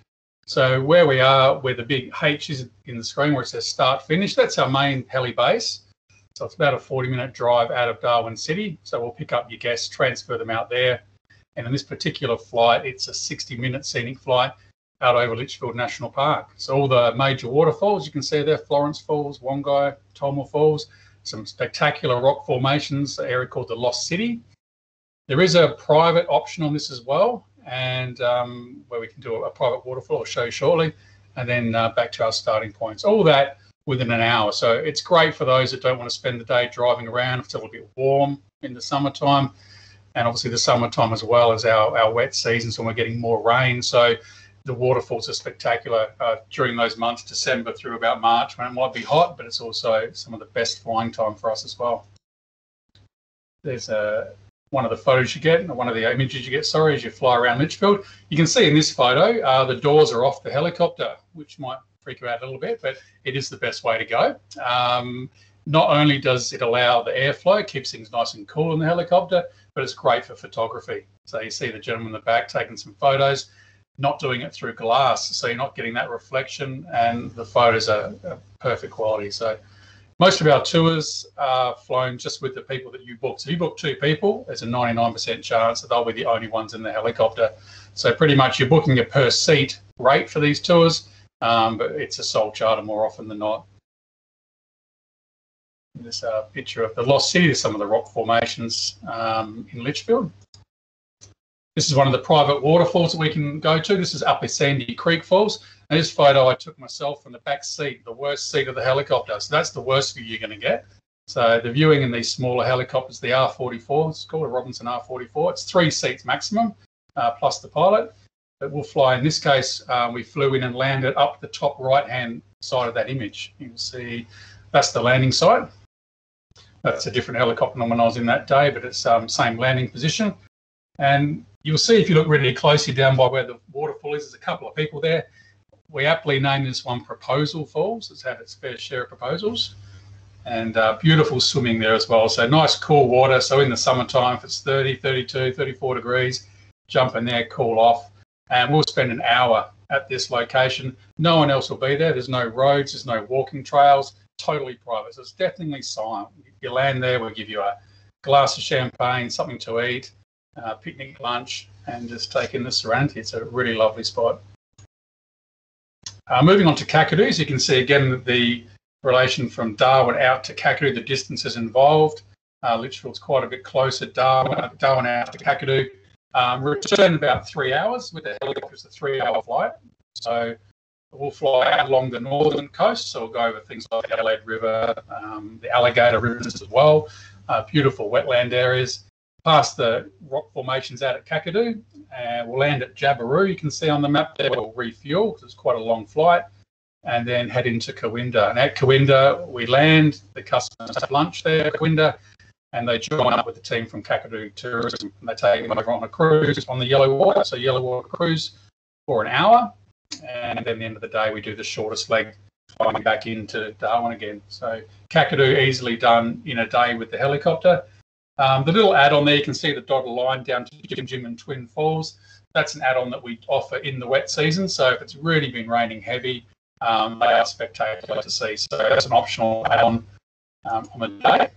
F: So where we are, where the big H is in the screen where it says start finish, that's our main heli base. So it's about a 40 minute drive out of Darwin City. So we'll pick up your guests, transfer them out there. And in this particular flight, it's a 60 minute scenic flight out over Litchfield National Park. So all the major waterfalls you can see there, Florence Falls, Wangi, Tolmer Falls, some spectacular rock formations, an area called the Lost City. There is a private option on this as well, and um, where we can do a, private waterfall, I'll show you shortly, and then uh, back to our starting points. All that within an hour. So it's great for those that don't want to spend the day driving around. It's a little bit warm in the summertime, and obviously the summertime as well as our, our wet season, so we're getting more rain. So the waterfalls are spectacular uh, during those months, December through about March, when it might be hot, but it's also some of the best flying time for us as well. There's a one of the photos you get, one of the images you get, sorry, as you fly around Litchfield. You can see in this photo, uh, the doors are off the helicopter, which might freak you out a little bit, but it is the best way to go. Um, not only does it allow the airflow, keeps things nice and cool in the helicopter, but it's great for photography. So you see the gentleman in the back taking some photos, not doing it through glass, so you're not getting that reflection, and the photos are, are perfect quality. So most of our tours are flown just with the people that you book. So you book two people, there's a 99% chance that they'll be the only ones in the helicopter. So pretty much you're booking a per seat rate for these tours, um, but it's a sole charter more often than not. This a picture of the Lost City, some of the rock formations um, in Litchfield. This is one of the private waterfalls that we can go to. This is Upper Sandy Creek Falls. And this photo I took myself from the back seat, the worst seat of the helicopter. So that's the worst view you're going to get. So the viewing in these smaller helicopters, the R44, it's called a Robinson R44. It's three seats maximum, uh, plus the pilot. But we'll fly. In this case, uh, we flew in and landed up the top right-hand side of that image. You can see that's the landing site. That's a different helicopter than when I was in that day, but it's um, same landing position. And you'll see if you look really closely down by where the waterfall is, there's a couple of people there. We aptly named this one Proposal Falls. It's had its fair share of proposals and uh, beautiful swimming there as well. So nice cool water. So in the summertime, if it's 30, 32, 34 degrees, jump in there, cool off. And we'll spend an hour at this location. No one else will be there. There's no roads, there's no walking trails, totally private. So it's definitely silent. You land there, we'll give you a glass of champagne, something to eat, uh, picnic lunch, and just take in the serenity. It's a really lovely spot. Uh, moving on to Kakadu, so you can see again the relation from Darwin out to Kakadu, the distances involved. Uh, Litchfield's quite a bit closer, Darwin, uh, Darwin out to Kakadu. Um, return about three hours with the helicopter, it's a three hour flight. So we'll fly out along the northern coast. So we'll go over things like the Adelaide River, um, the Alligator Rivers as well, uh, beautiful wetland areas. Past the rock formations out at Kakadu, and we'll land at Jabiru. You can see on the map there, we'll refuel because it's quite a long flight and then head into Cooinda. And at Cooinda, we land, the customers have lunch there Cooinda, and they join up with the team from Kakadu Tourism. And they take them over on a cruise on the Yellow Water, so Yellow Water cruise for an hour. And then at the end of the day, we do the shortest leg flying back into Darwin again. So Kakadu easily done in a day with the helicopter. Um, the little add-on there, you can see the dotted line down to Jim Jim and Twin Falls. That's an add-on that we offer in the wet season. So if it's really been raining heavy, um, they are spectacular to see. So that's an optional add-on um, on the day.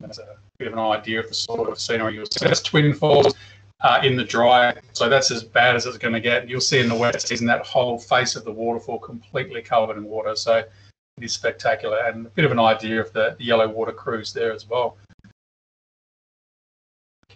F: That's a bit of an idea of the sort of scenery you'll see. That's Twin Falls uh, in the dry, so that's as bad as it's going to get. You'll see in the wet season that whole face of the waterfall completely covered in water. So it is spectacular and a bit of an idea of the, the yellow water cruise there as well.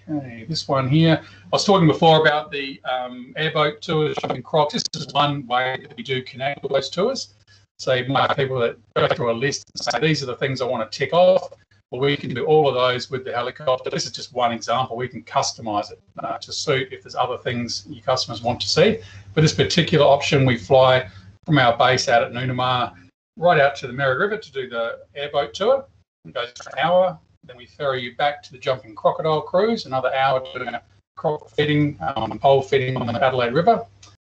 F: Okay, this one here. I was talking before about the um, airboat tours, jumping crocs. This is one way that we do connect with those tours. So have people that go through a list and say, these are the things I want to tick off. Well, we can do all of those with the helicopter. This is just one example. We can customize it uh, to suit if there's other things your customers want to see. For this particular option, we fly from our base out at Noonamah right out to the Mary River to do the airboat tour. It goes for an hour. Then we ferry you back to the Jumping Crocodile cruise, another hour doing a croc feeding, um, pole feeding on the Adelaide River,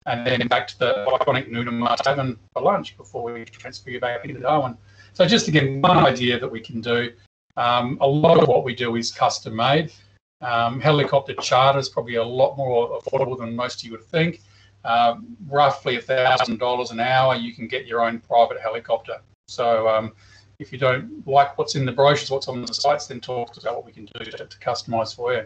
F: and then back to the iconic Noonamah Tavern for lunch before we transfer you back into Darwin. So just again, one idea that we can do. Um, a lot of what we do is custom made. Um, helicopter charter is probably a lot more affordable than most you would think. Um, roughly $1,000 an hour, you can get your own private helicopter. So um, if you don't like what's in the brochures, what's on the sites, then talk to us about what we can do to, to customise for you.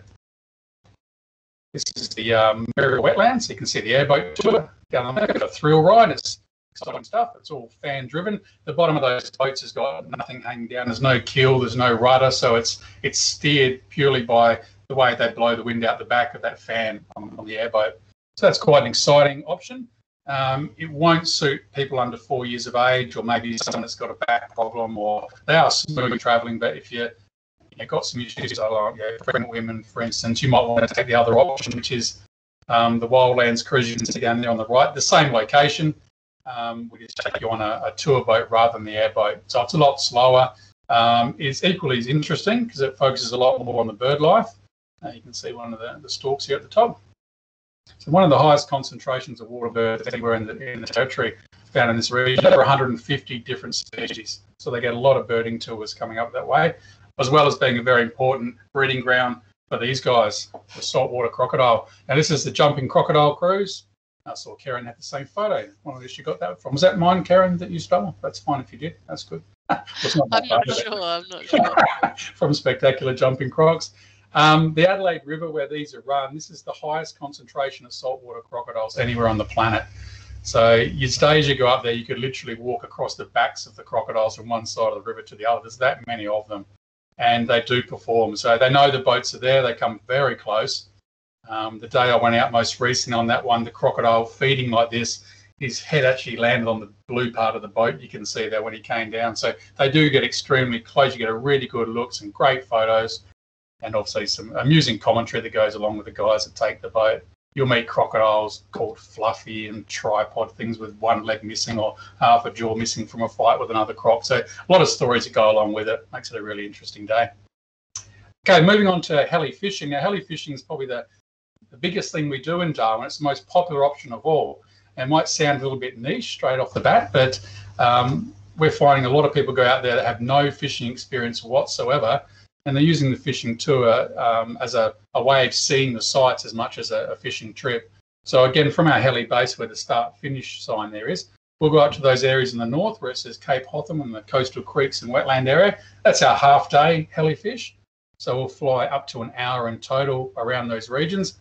F: This is the um, Wetlands. You can see the airboat tour down there. Got a thrill ride. It's exciting stuff. It's all fan driven. The bottom of those boats has got nothing hanging down. There's no keel. There's no rudder. So it's it's steered purely by the way they blow the wind out the back of that fan on, on the airboat. So that's quite an exciting option. Um, it won't suit people under four years of age, or maybe someone that's got a back problem, or they are smooth travelling. But if you you've got some issues, like know, pregnant women, for instance, you might want to take the other option, which is um, the Wildlands Cruise. You can see down there on the right, the same location. Um, we just take you on a, a, tour boat rather than the airboat, so it's a lot slower. Um, it's equally as interesting because it focuses a lot more on the bird life. Uh, you can see one of the, the storks here at the top. So one of the highest concentrations of water birds anywhere in the, in the territory found in this region, over 150 different species. So they get a lot of birding tours coming up that way, as well as being a very important breeding ground for these guys, the saltwater crocodile. Now this is the jumping crocodile cruise. I saw Karen had the same photo. One of you got that from. Was that mine, Karen, that you stole? That's fine if you did. That's good. (laughs)
A: not I'm not sure. I'm not (laughs) sure.
F: from Spectacular Jumping Crocs. Um, the Adelaide River, where these are run, this is the highest concentration of saltwater crocodiles anywhere on the planet. So you stay as you go up there, you could literally walk across the backs of the crocodiles from one side of the river to the other. There's that many of them, and they do perform. So they know the boats are there. They come very close. Um, the day I went out most recently on that one, the crocodile feeding like this, his head actually landed on the blue part of the boat. You can see that when he came down. So they do get extremely close. You get a really good look, some great photos, and obviously some amusing commentary that goes along with the guys that take the boat. You'll meet crocodiles called fluffy and tripod things with one leg missing or half a jaw missing from a fight with another croc. So a lot of stories that go along with it. Makes it a really interesting day. Okay, moving on to heli fishing. Now, heli fishing is probably the, the biggest thing we do in Darwin. It's the most popular option of all. It might sound a little bit niche straight off the bat, but um, we're finding a lot of people go out there that have no fishing experience whatsoever, and they're using the fishing tour um, as a, a, way of seeing the sights as much as a, a, fishing trip. So again, from our heli base where the start finish sign there is, we'll go out to those areas in the north where it says Cape Hotham and the coastal creeks and wetland area. That's our half day heli fish. So we'll fly up to an hour in total around those regions.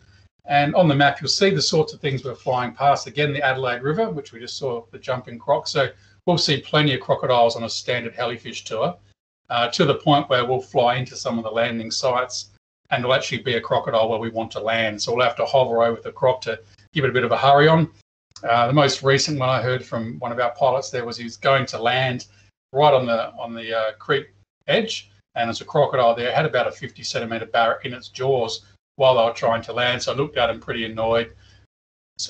F: And on the map, you'll see the sorts of things we're flying past. Again, the Adelaide River, which we just saw the jumping croc. So we'll see plenty of crocodiles on a standard helifish tour uh, to the point where we'll fly into some of the landing sites and there'll actually be a crocodile where we want to land. So we'll have to hover over the croc to give it a bit of a hurry on. Uh, the most recent one I heard from one of our pilots there was he was going to land right on the on the uh, creek edge, and there's a crocodile there. It had about a 50 centimeter barra in its jaws, while they were trying to land. So I looked at them pretty annoyed,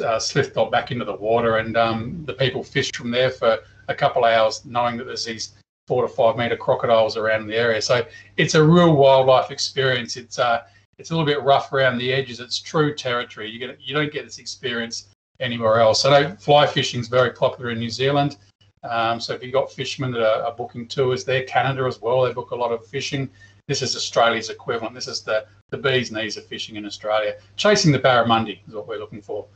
F: uh, off back into the water, and um, the people fished from there for a couple of hours, knowing that there's these four to five meter crocodiles around in the area. So it's a real wildlife experience. It's uh, it's a little bit rough around the edges. It's true territory. You get you don't get this experience anywhere else. I know fly fishing is very popular in New Zealand. Um, so if you've got fishermen that are, are, booking tours there, Canada as well, they book a lot of fishing. This is Australia's equivalent. This is the, the bee's knees of fishing in Australia. Chasing the barramundi is what we're looking for.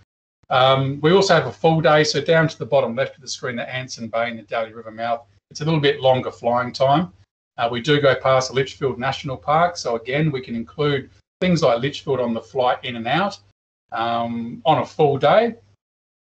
F: Um, we also have a full day, so down to the bottom left of the screen, the Anson Bay and the Daly River mouth. It's a little bit longer flying time. Uh, we do go past the Litchfield National Park, so again, we can include things like Litchfield on the flight in and out. Um, on a full day,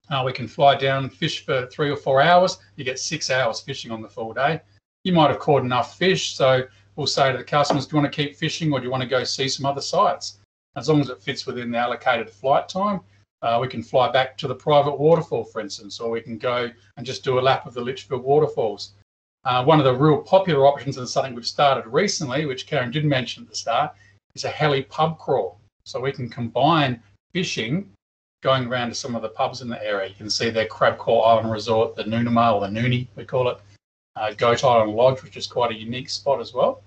F: uh, we can fly down, fish for three or four hours. You get six hours fishing on the full day. You might have caught enough fish, so we'll say to the customers, do you want to keep fishing or do you want to go see some other sites? As long as it fits within the allocated flight time, uh, we can fly back to the private waterfall, for instance, or we can go and just do a lap of the Litchfield waterfalls. Uh, one of the real popular options and something we've started recently, which Karen did mention at the start, is a heli pub crawl. So we can combine fishing going around to some of the pubs in the area. You can see their Crabclaw Island Resort, the Noonamah or the Noonie, we call it, uh, Goat Island Lodge, which is quite a unique spot as well.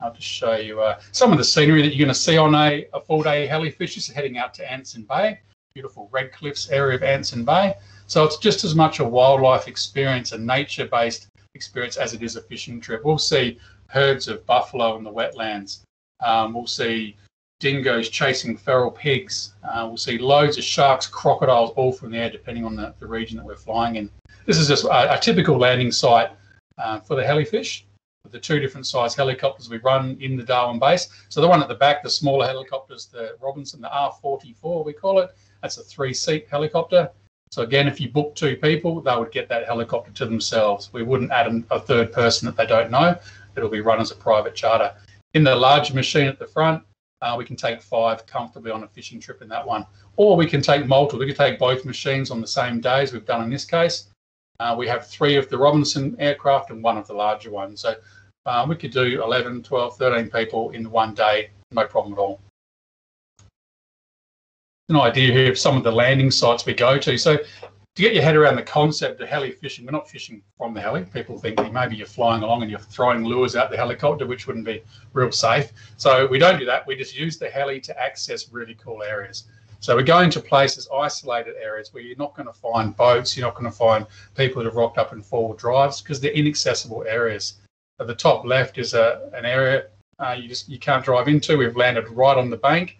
F: I'll just show you uh, some of the scenery that you're going to see on a, a full day heli fish is heading out to Anson Bay, beautiful Red Cliffs area of Anson Bay. So it's just as much a wildlife experience, a nature based experience as it is a fishing trip. We'll see herds of buffalo in the wetlands. Um, we'll see dingoes chasing feral pigs. Uh, we'll see loads of sharks, crocodiles, all from there, depending on the, the region that we're flying in. This is just a, a typical landing site uh, for the helifish the two different size helicopters we run in the Darwin base. So the one at the back, the smaller helicopters, the Robinson, the R44 we call it, that's a three-seat helicopter. So again, if you book two people, they would get that helicopter to themselves. We wouldn't add a third person that they don't know. It'll be run as a private charter. In the larger machine at the front, uh, we can take five comfortably on a fishing trip in that one. Or we can take multiple. We can take both machines on the same day as we've done in this case. Uh, we have three of the Robinson aircraft and one of the larger ones. So uh, we could do 11, 12, 13 people in one day, no problem at all. An idea here of some of the landing sites we go to. So to get your head around the concept of heli fishing, we're not fishing from the heli. People think maybe you're flying along and you're throwing lures out the helicopter, which wouldn't be real safe. So we don't do that. We just use the heli to access really cool areas. So we're going to places, isolated areas where you're not going to find boats, you're not going to find people that have rocked up in four-wheel drives because they're inaccessible areas. At the top left is a, an area uh, you just you can't drive into. We've landed right on the bank,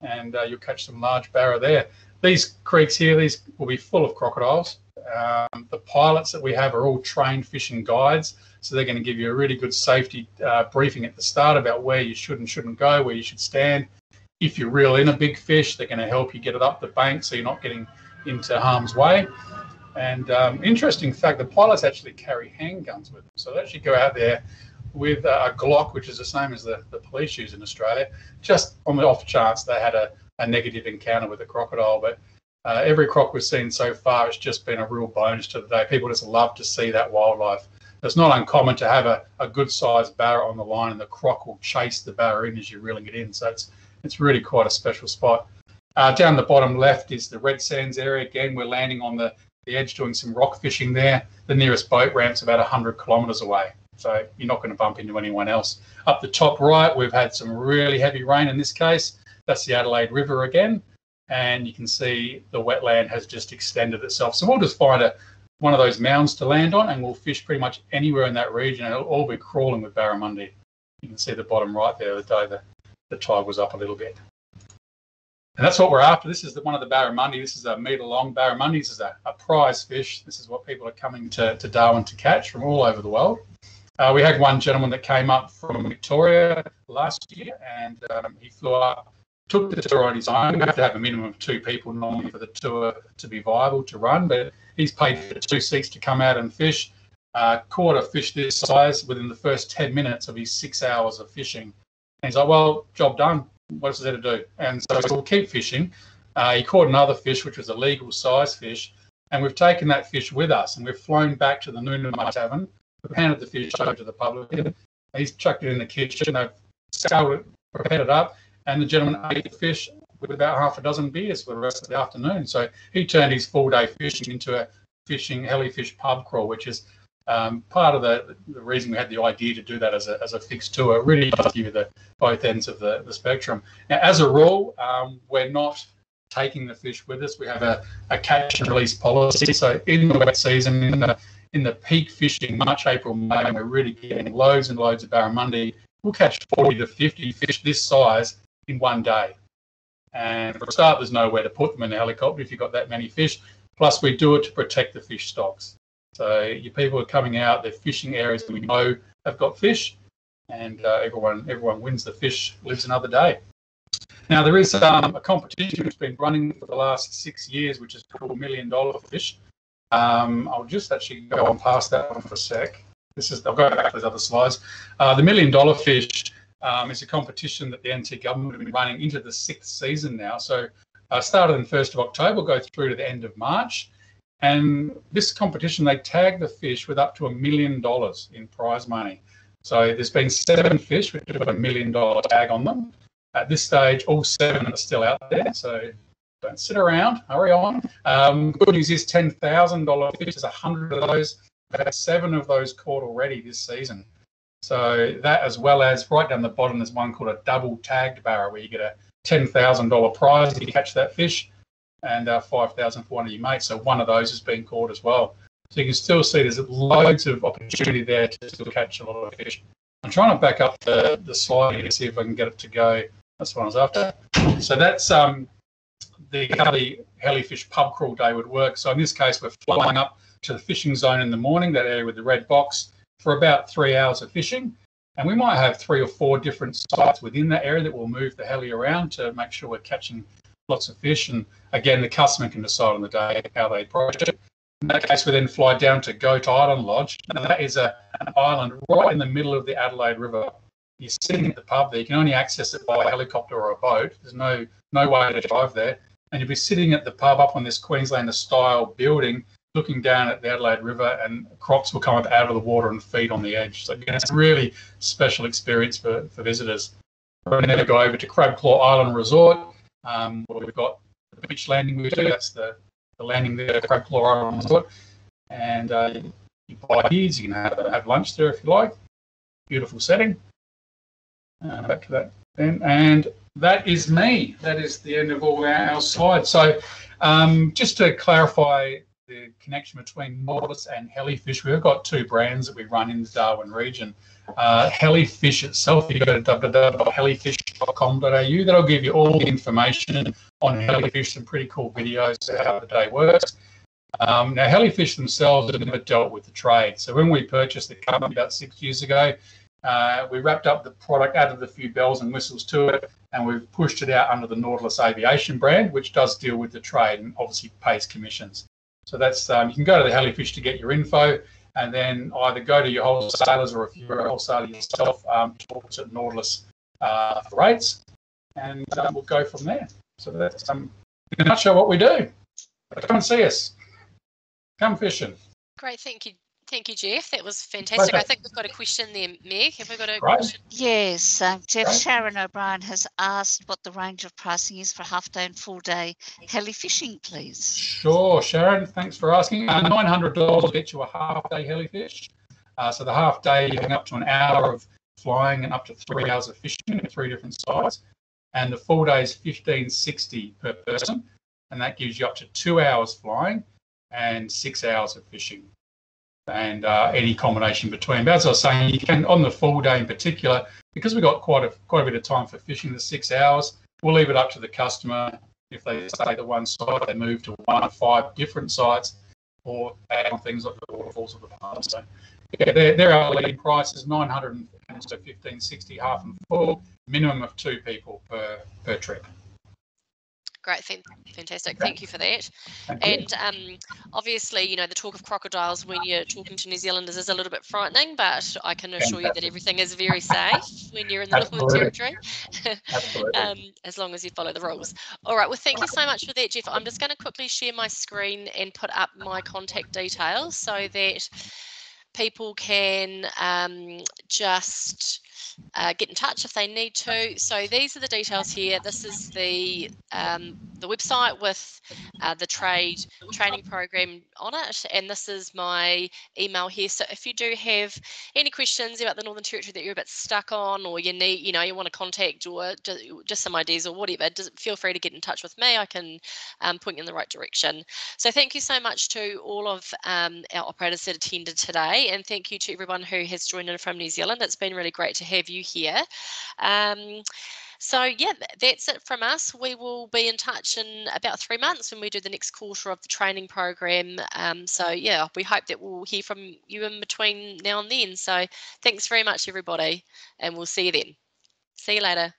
F: and uh, you'll catch some large barra there. These creeks here, these will be full of crocodiles. Um, the pilots that we have are all trained fishing guides, so they're going to give you a really good safety uh, briefing at the start about where you should and shouldn't go, where you should stand, if you reel in a big fish, they're going to help you get it up the bank so you're not getting into harm's way. And um, interesting fact, the pilots actually carry handguns with them. So they actually go out there with a Glock, which is the same as the, the police use in Australia, just on the off chance they had a, a negative encounter with a crocodile. But uh, every croc we've seen so far, has just been a real bonus to the day. People just love to see that wildlife. It's not uncommon to have a, a good sized barra on the line and the croc will chase the barra in as you're reeling it in. So it's, it's really quite a special spot. Uh, down the bottom left is the Red Sands area. Again, we're landing on the, the edge doing some rock fishing there. The nearest boat ramp's about 100 kilometres away. So you're not going to bump into anyone else. Up the top right, we've had some really heavy rain in this case. That's the Adelaide River again. And you can see the wetland has just extended itself. So we'll just find a, one of those mounds to land on and we'll fish pretty much anywhere in that region. It'll all be crawling with barramundi. You can see the bottom right there, the day the, the tide was up a little bit. And that's what we're after. This is the, one of the barramundi. This is a metre long barramundi. This is a, a, prize fish. This is what people are coming to, to Darwin to catch from all over the world. Uh, we had one gentleman that came up from Victoria last year and um, he flew up, took the tour on his own. You have to have a minimum of two people normally for the tour to be viable to run, but he's paid for two seats to come out and fish. Uh, caught a fish this size within the first 10 minutes of his six hours of fishing. And he's like, well, job done what's there to do? And so we'll keep fishing. Uh, he caught another fish, which was a legal size fish, and we've taken that fish with us and we've flown back to the Noonamah Tavern. We've handed the fish over to the public. He's chucked it in the kitchen. They've scaled it, prepared it up, and the gentleman ate the fish with about half a dozen beers for the rest of the afternoon. So he turned his full day fishing into a fishing helifish pub crawl, which is um, part of the, the reason we had the idea to do that as a, as a fixed tour really does give you the both ends of the, the spectrum. Now, as a rule, um, we're not taking the fish with us. We have a, a catch and release policy. So in the wet season, in the in the peak fishing, March, April, May, we're really getting loads and loads of barramundi. We'll catch 40 to 50 fish this size in one day. And for a start, there's nowhere to put them in a helicopter if you've got that many fish. Plus, we do it to protect the fish stocks. So your people are coming out, they're fishing areas that we know have got fish, and uh, everyone everyone wins the fish, lives another day. Now there is um, a competition which has been running for the last six years, which is called Million Dollar Fish. Um, I'll just actually go on past that one for a sec. This is I'll go back to those other slides. Uh, the Million Dollar Fish um, is a competition that the NT government have been running into the sixth season now. So uh, started on the 1st of October, go through to the end of March. And this competition, they tag the fish with up to a million dollars in prize money. So there's been seven fish with a million dollar tag on them. At this stage, all seven are still out there. So don't sit around, hurry on. Um, good news is $10,000 fish. There's 100 of those. We've had seven of those caught already this season. So that, as well as right down the bottom, there's one called a double tagged barra where you get a $10,000 prize if you catch that fish and uh, 5,400 your mates. So one of those has been caught as well. So you can still see there's loads of opportunity there to still catch a lot of fish. I'm trying to back up the, the slide here to see if I can get it to go. That's what I was after. So that's um, the Heli, Helifish pub crawl day would work. So in this case, we're flying up to the fishing zone in the morning, that area with the red box, for about three hours of fishing. And we might have three or four different sites within that area that will move the heli around to make sure we're catching lots of fish. And again, the customer can decide on the day how they approach it. In that case, we then fly down to Goat Island Lodge, and that is a, an island right in the middle of the Adelaide River. You're sitting at the pub there. You can only access it by helicopter or a boat. There's no no way to drive there, and you'll be sitting at the pub up on this Queenslander-style building, looking down at the Adelaide River, and crocs will come up out of the water and feed on the edge. So it's a really special experience for, for visitors. And then go over to Crabclaw Island Resort, um, where we've got the beach landing we do. That's the, the landing there at Crabclaw Island Resort. And uh, you buy beers, you can have, have lunch there if you like. Beautiful setting. Uh, back to that then. And that is me. That is the end of all our, our slides. So um, just to clarify the connection between Nautilus and Helifish, we've got two brands that we run in the Darwin region. Uh, Helifish itself, you go to www.helifish.com.au, that'll give you all the information on Helifish, some pretty cool videos of how the day works. Um, now, Helifish themselves have never dealt with the trade. So when we purchased the company about six years ago, uh, we wrapped up the product, added a few bells and whistles to it, and we've pushed it out under the Nautilus Aviation brand, which does deal with the trade and obviously pays commissions. So that's um, you can go to the Helifish to get your info, and then either go to your wholesalers or if you're a wholesaler yourself, um, talk to Nautilus uh, for rates, and um, we'll go from there. So that's um, in a nutshell what we do. But Come and see us. Come fishing.
A: Great, thank you, thank you, Jeff. That was fantastic. I think we've got a question there, Meg. Have we got a
F: Right.
A: question?
D: Yes, um, Jeff
F: Right.
D: Sharon O'Brien has asked what the range of pricing is for half day and full day heli fishing, please.
F: Sure, Sharon. Thanks for asking. Uh, Nine hundred dollars will get you a half day helifish. Uh, so the half day you can up to an hour of flying and up to three hours of fishing at three different sites, and the full day is fifteen sixty per person, and that gives you up to two hours flying and six hours of fishing, and uh, any combination between. But as I was saying, you can on the full day in particular because we've got quite a quite a bit of time for fishing the six hours. We'll leave it up to the customer if they stay at one site, they move to one of five different sites, or add on things like the waterfalls of the pond. So yeah, there, there are leading prices: nine hundred and so fifteen sixty half and full, minimum of two people per per trip.
A: Great, fan- fantastic. Thank you for that.
F: Thank.
A: And um, obviously, you know, the talk of crocodiles when you're talking to New Zealanders is a little bit frightening, but I can assure you that everything is very safe when you're in the Northern Territory, (laughs)
F: Absolutely.
A: um, as long as you follow the rules. All right, well, thank you so much for that, Jeff. I'm just going to quickly share my screen and put up my contact details so that people can um, just uh, get in touch if they need to. So these are the details here. This is the um, the website with uh, the trade training program on it, and this is my email here. So if you do have any questions about the Northern Territory that you're a bit stuck on, or you need, you know, you want to contact, or just some ideas or whatever, just feel free to get in touch with me. I can um, point you in the right direction. So thank you so much to all of um, our operators that attended today, and thank you to everyone who has joined in from New Zealand. It's been really great to have you here. Um, so yeah, that's it from us. We will be in touch in about three months when we do the next quarter of the training program. Um, so yeah, we hope that we'll hear from you in between now and then. So thanks very much, everybody, and we'll see you then. See you later.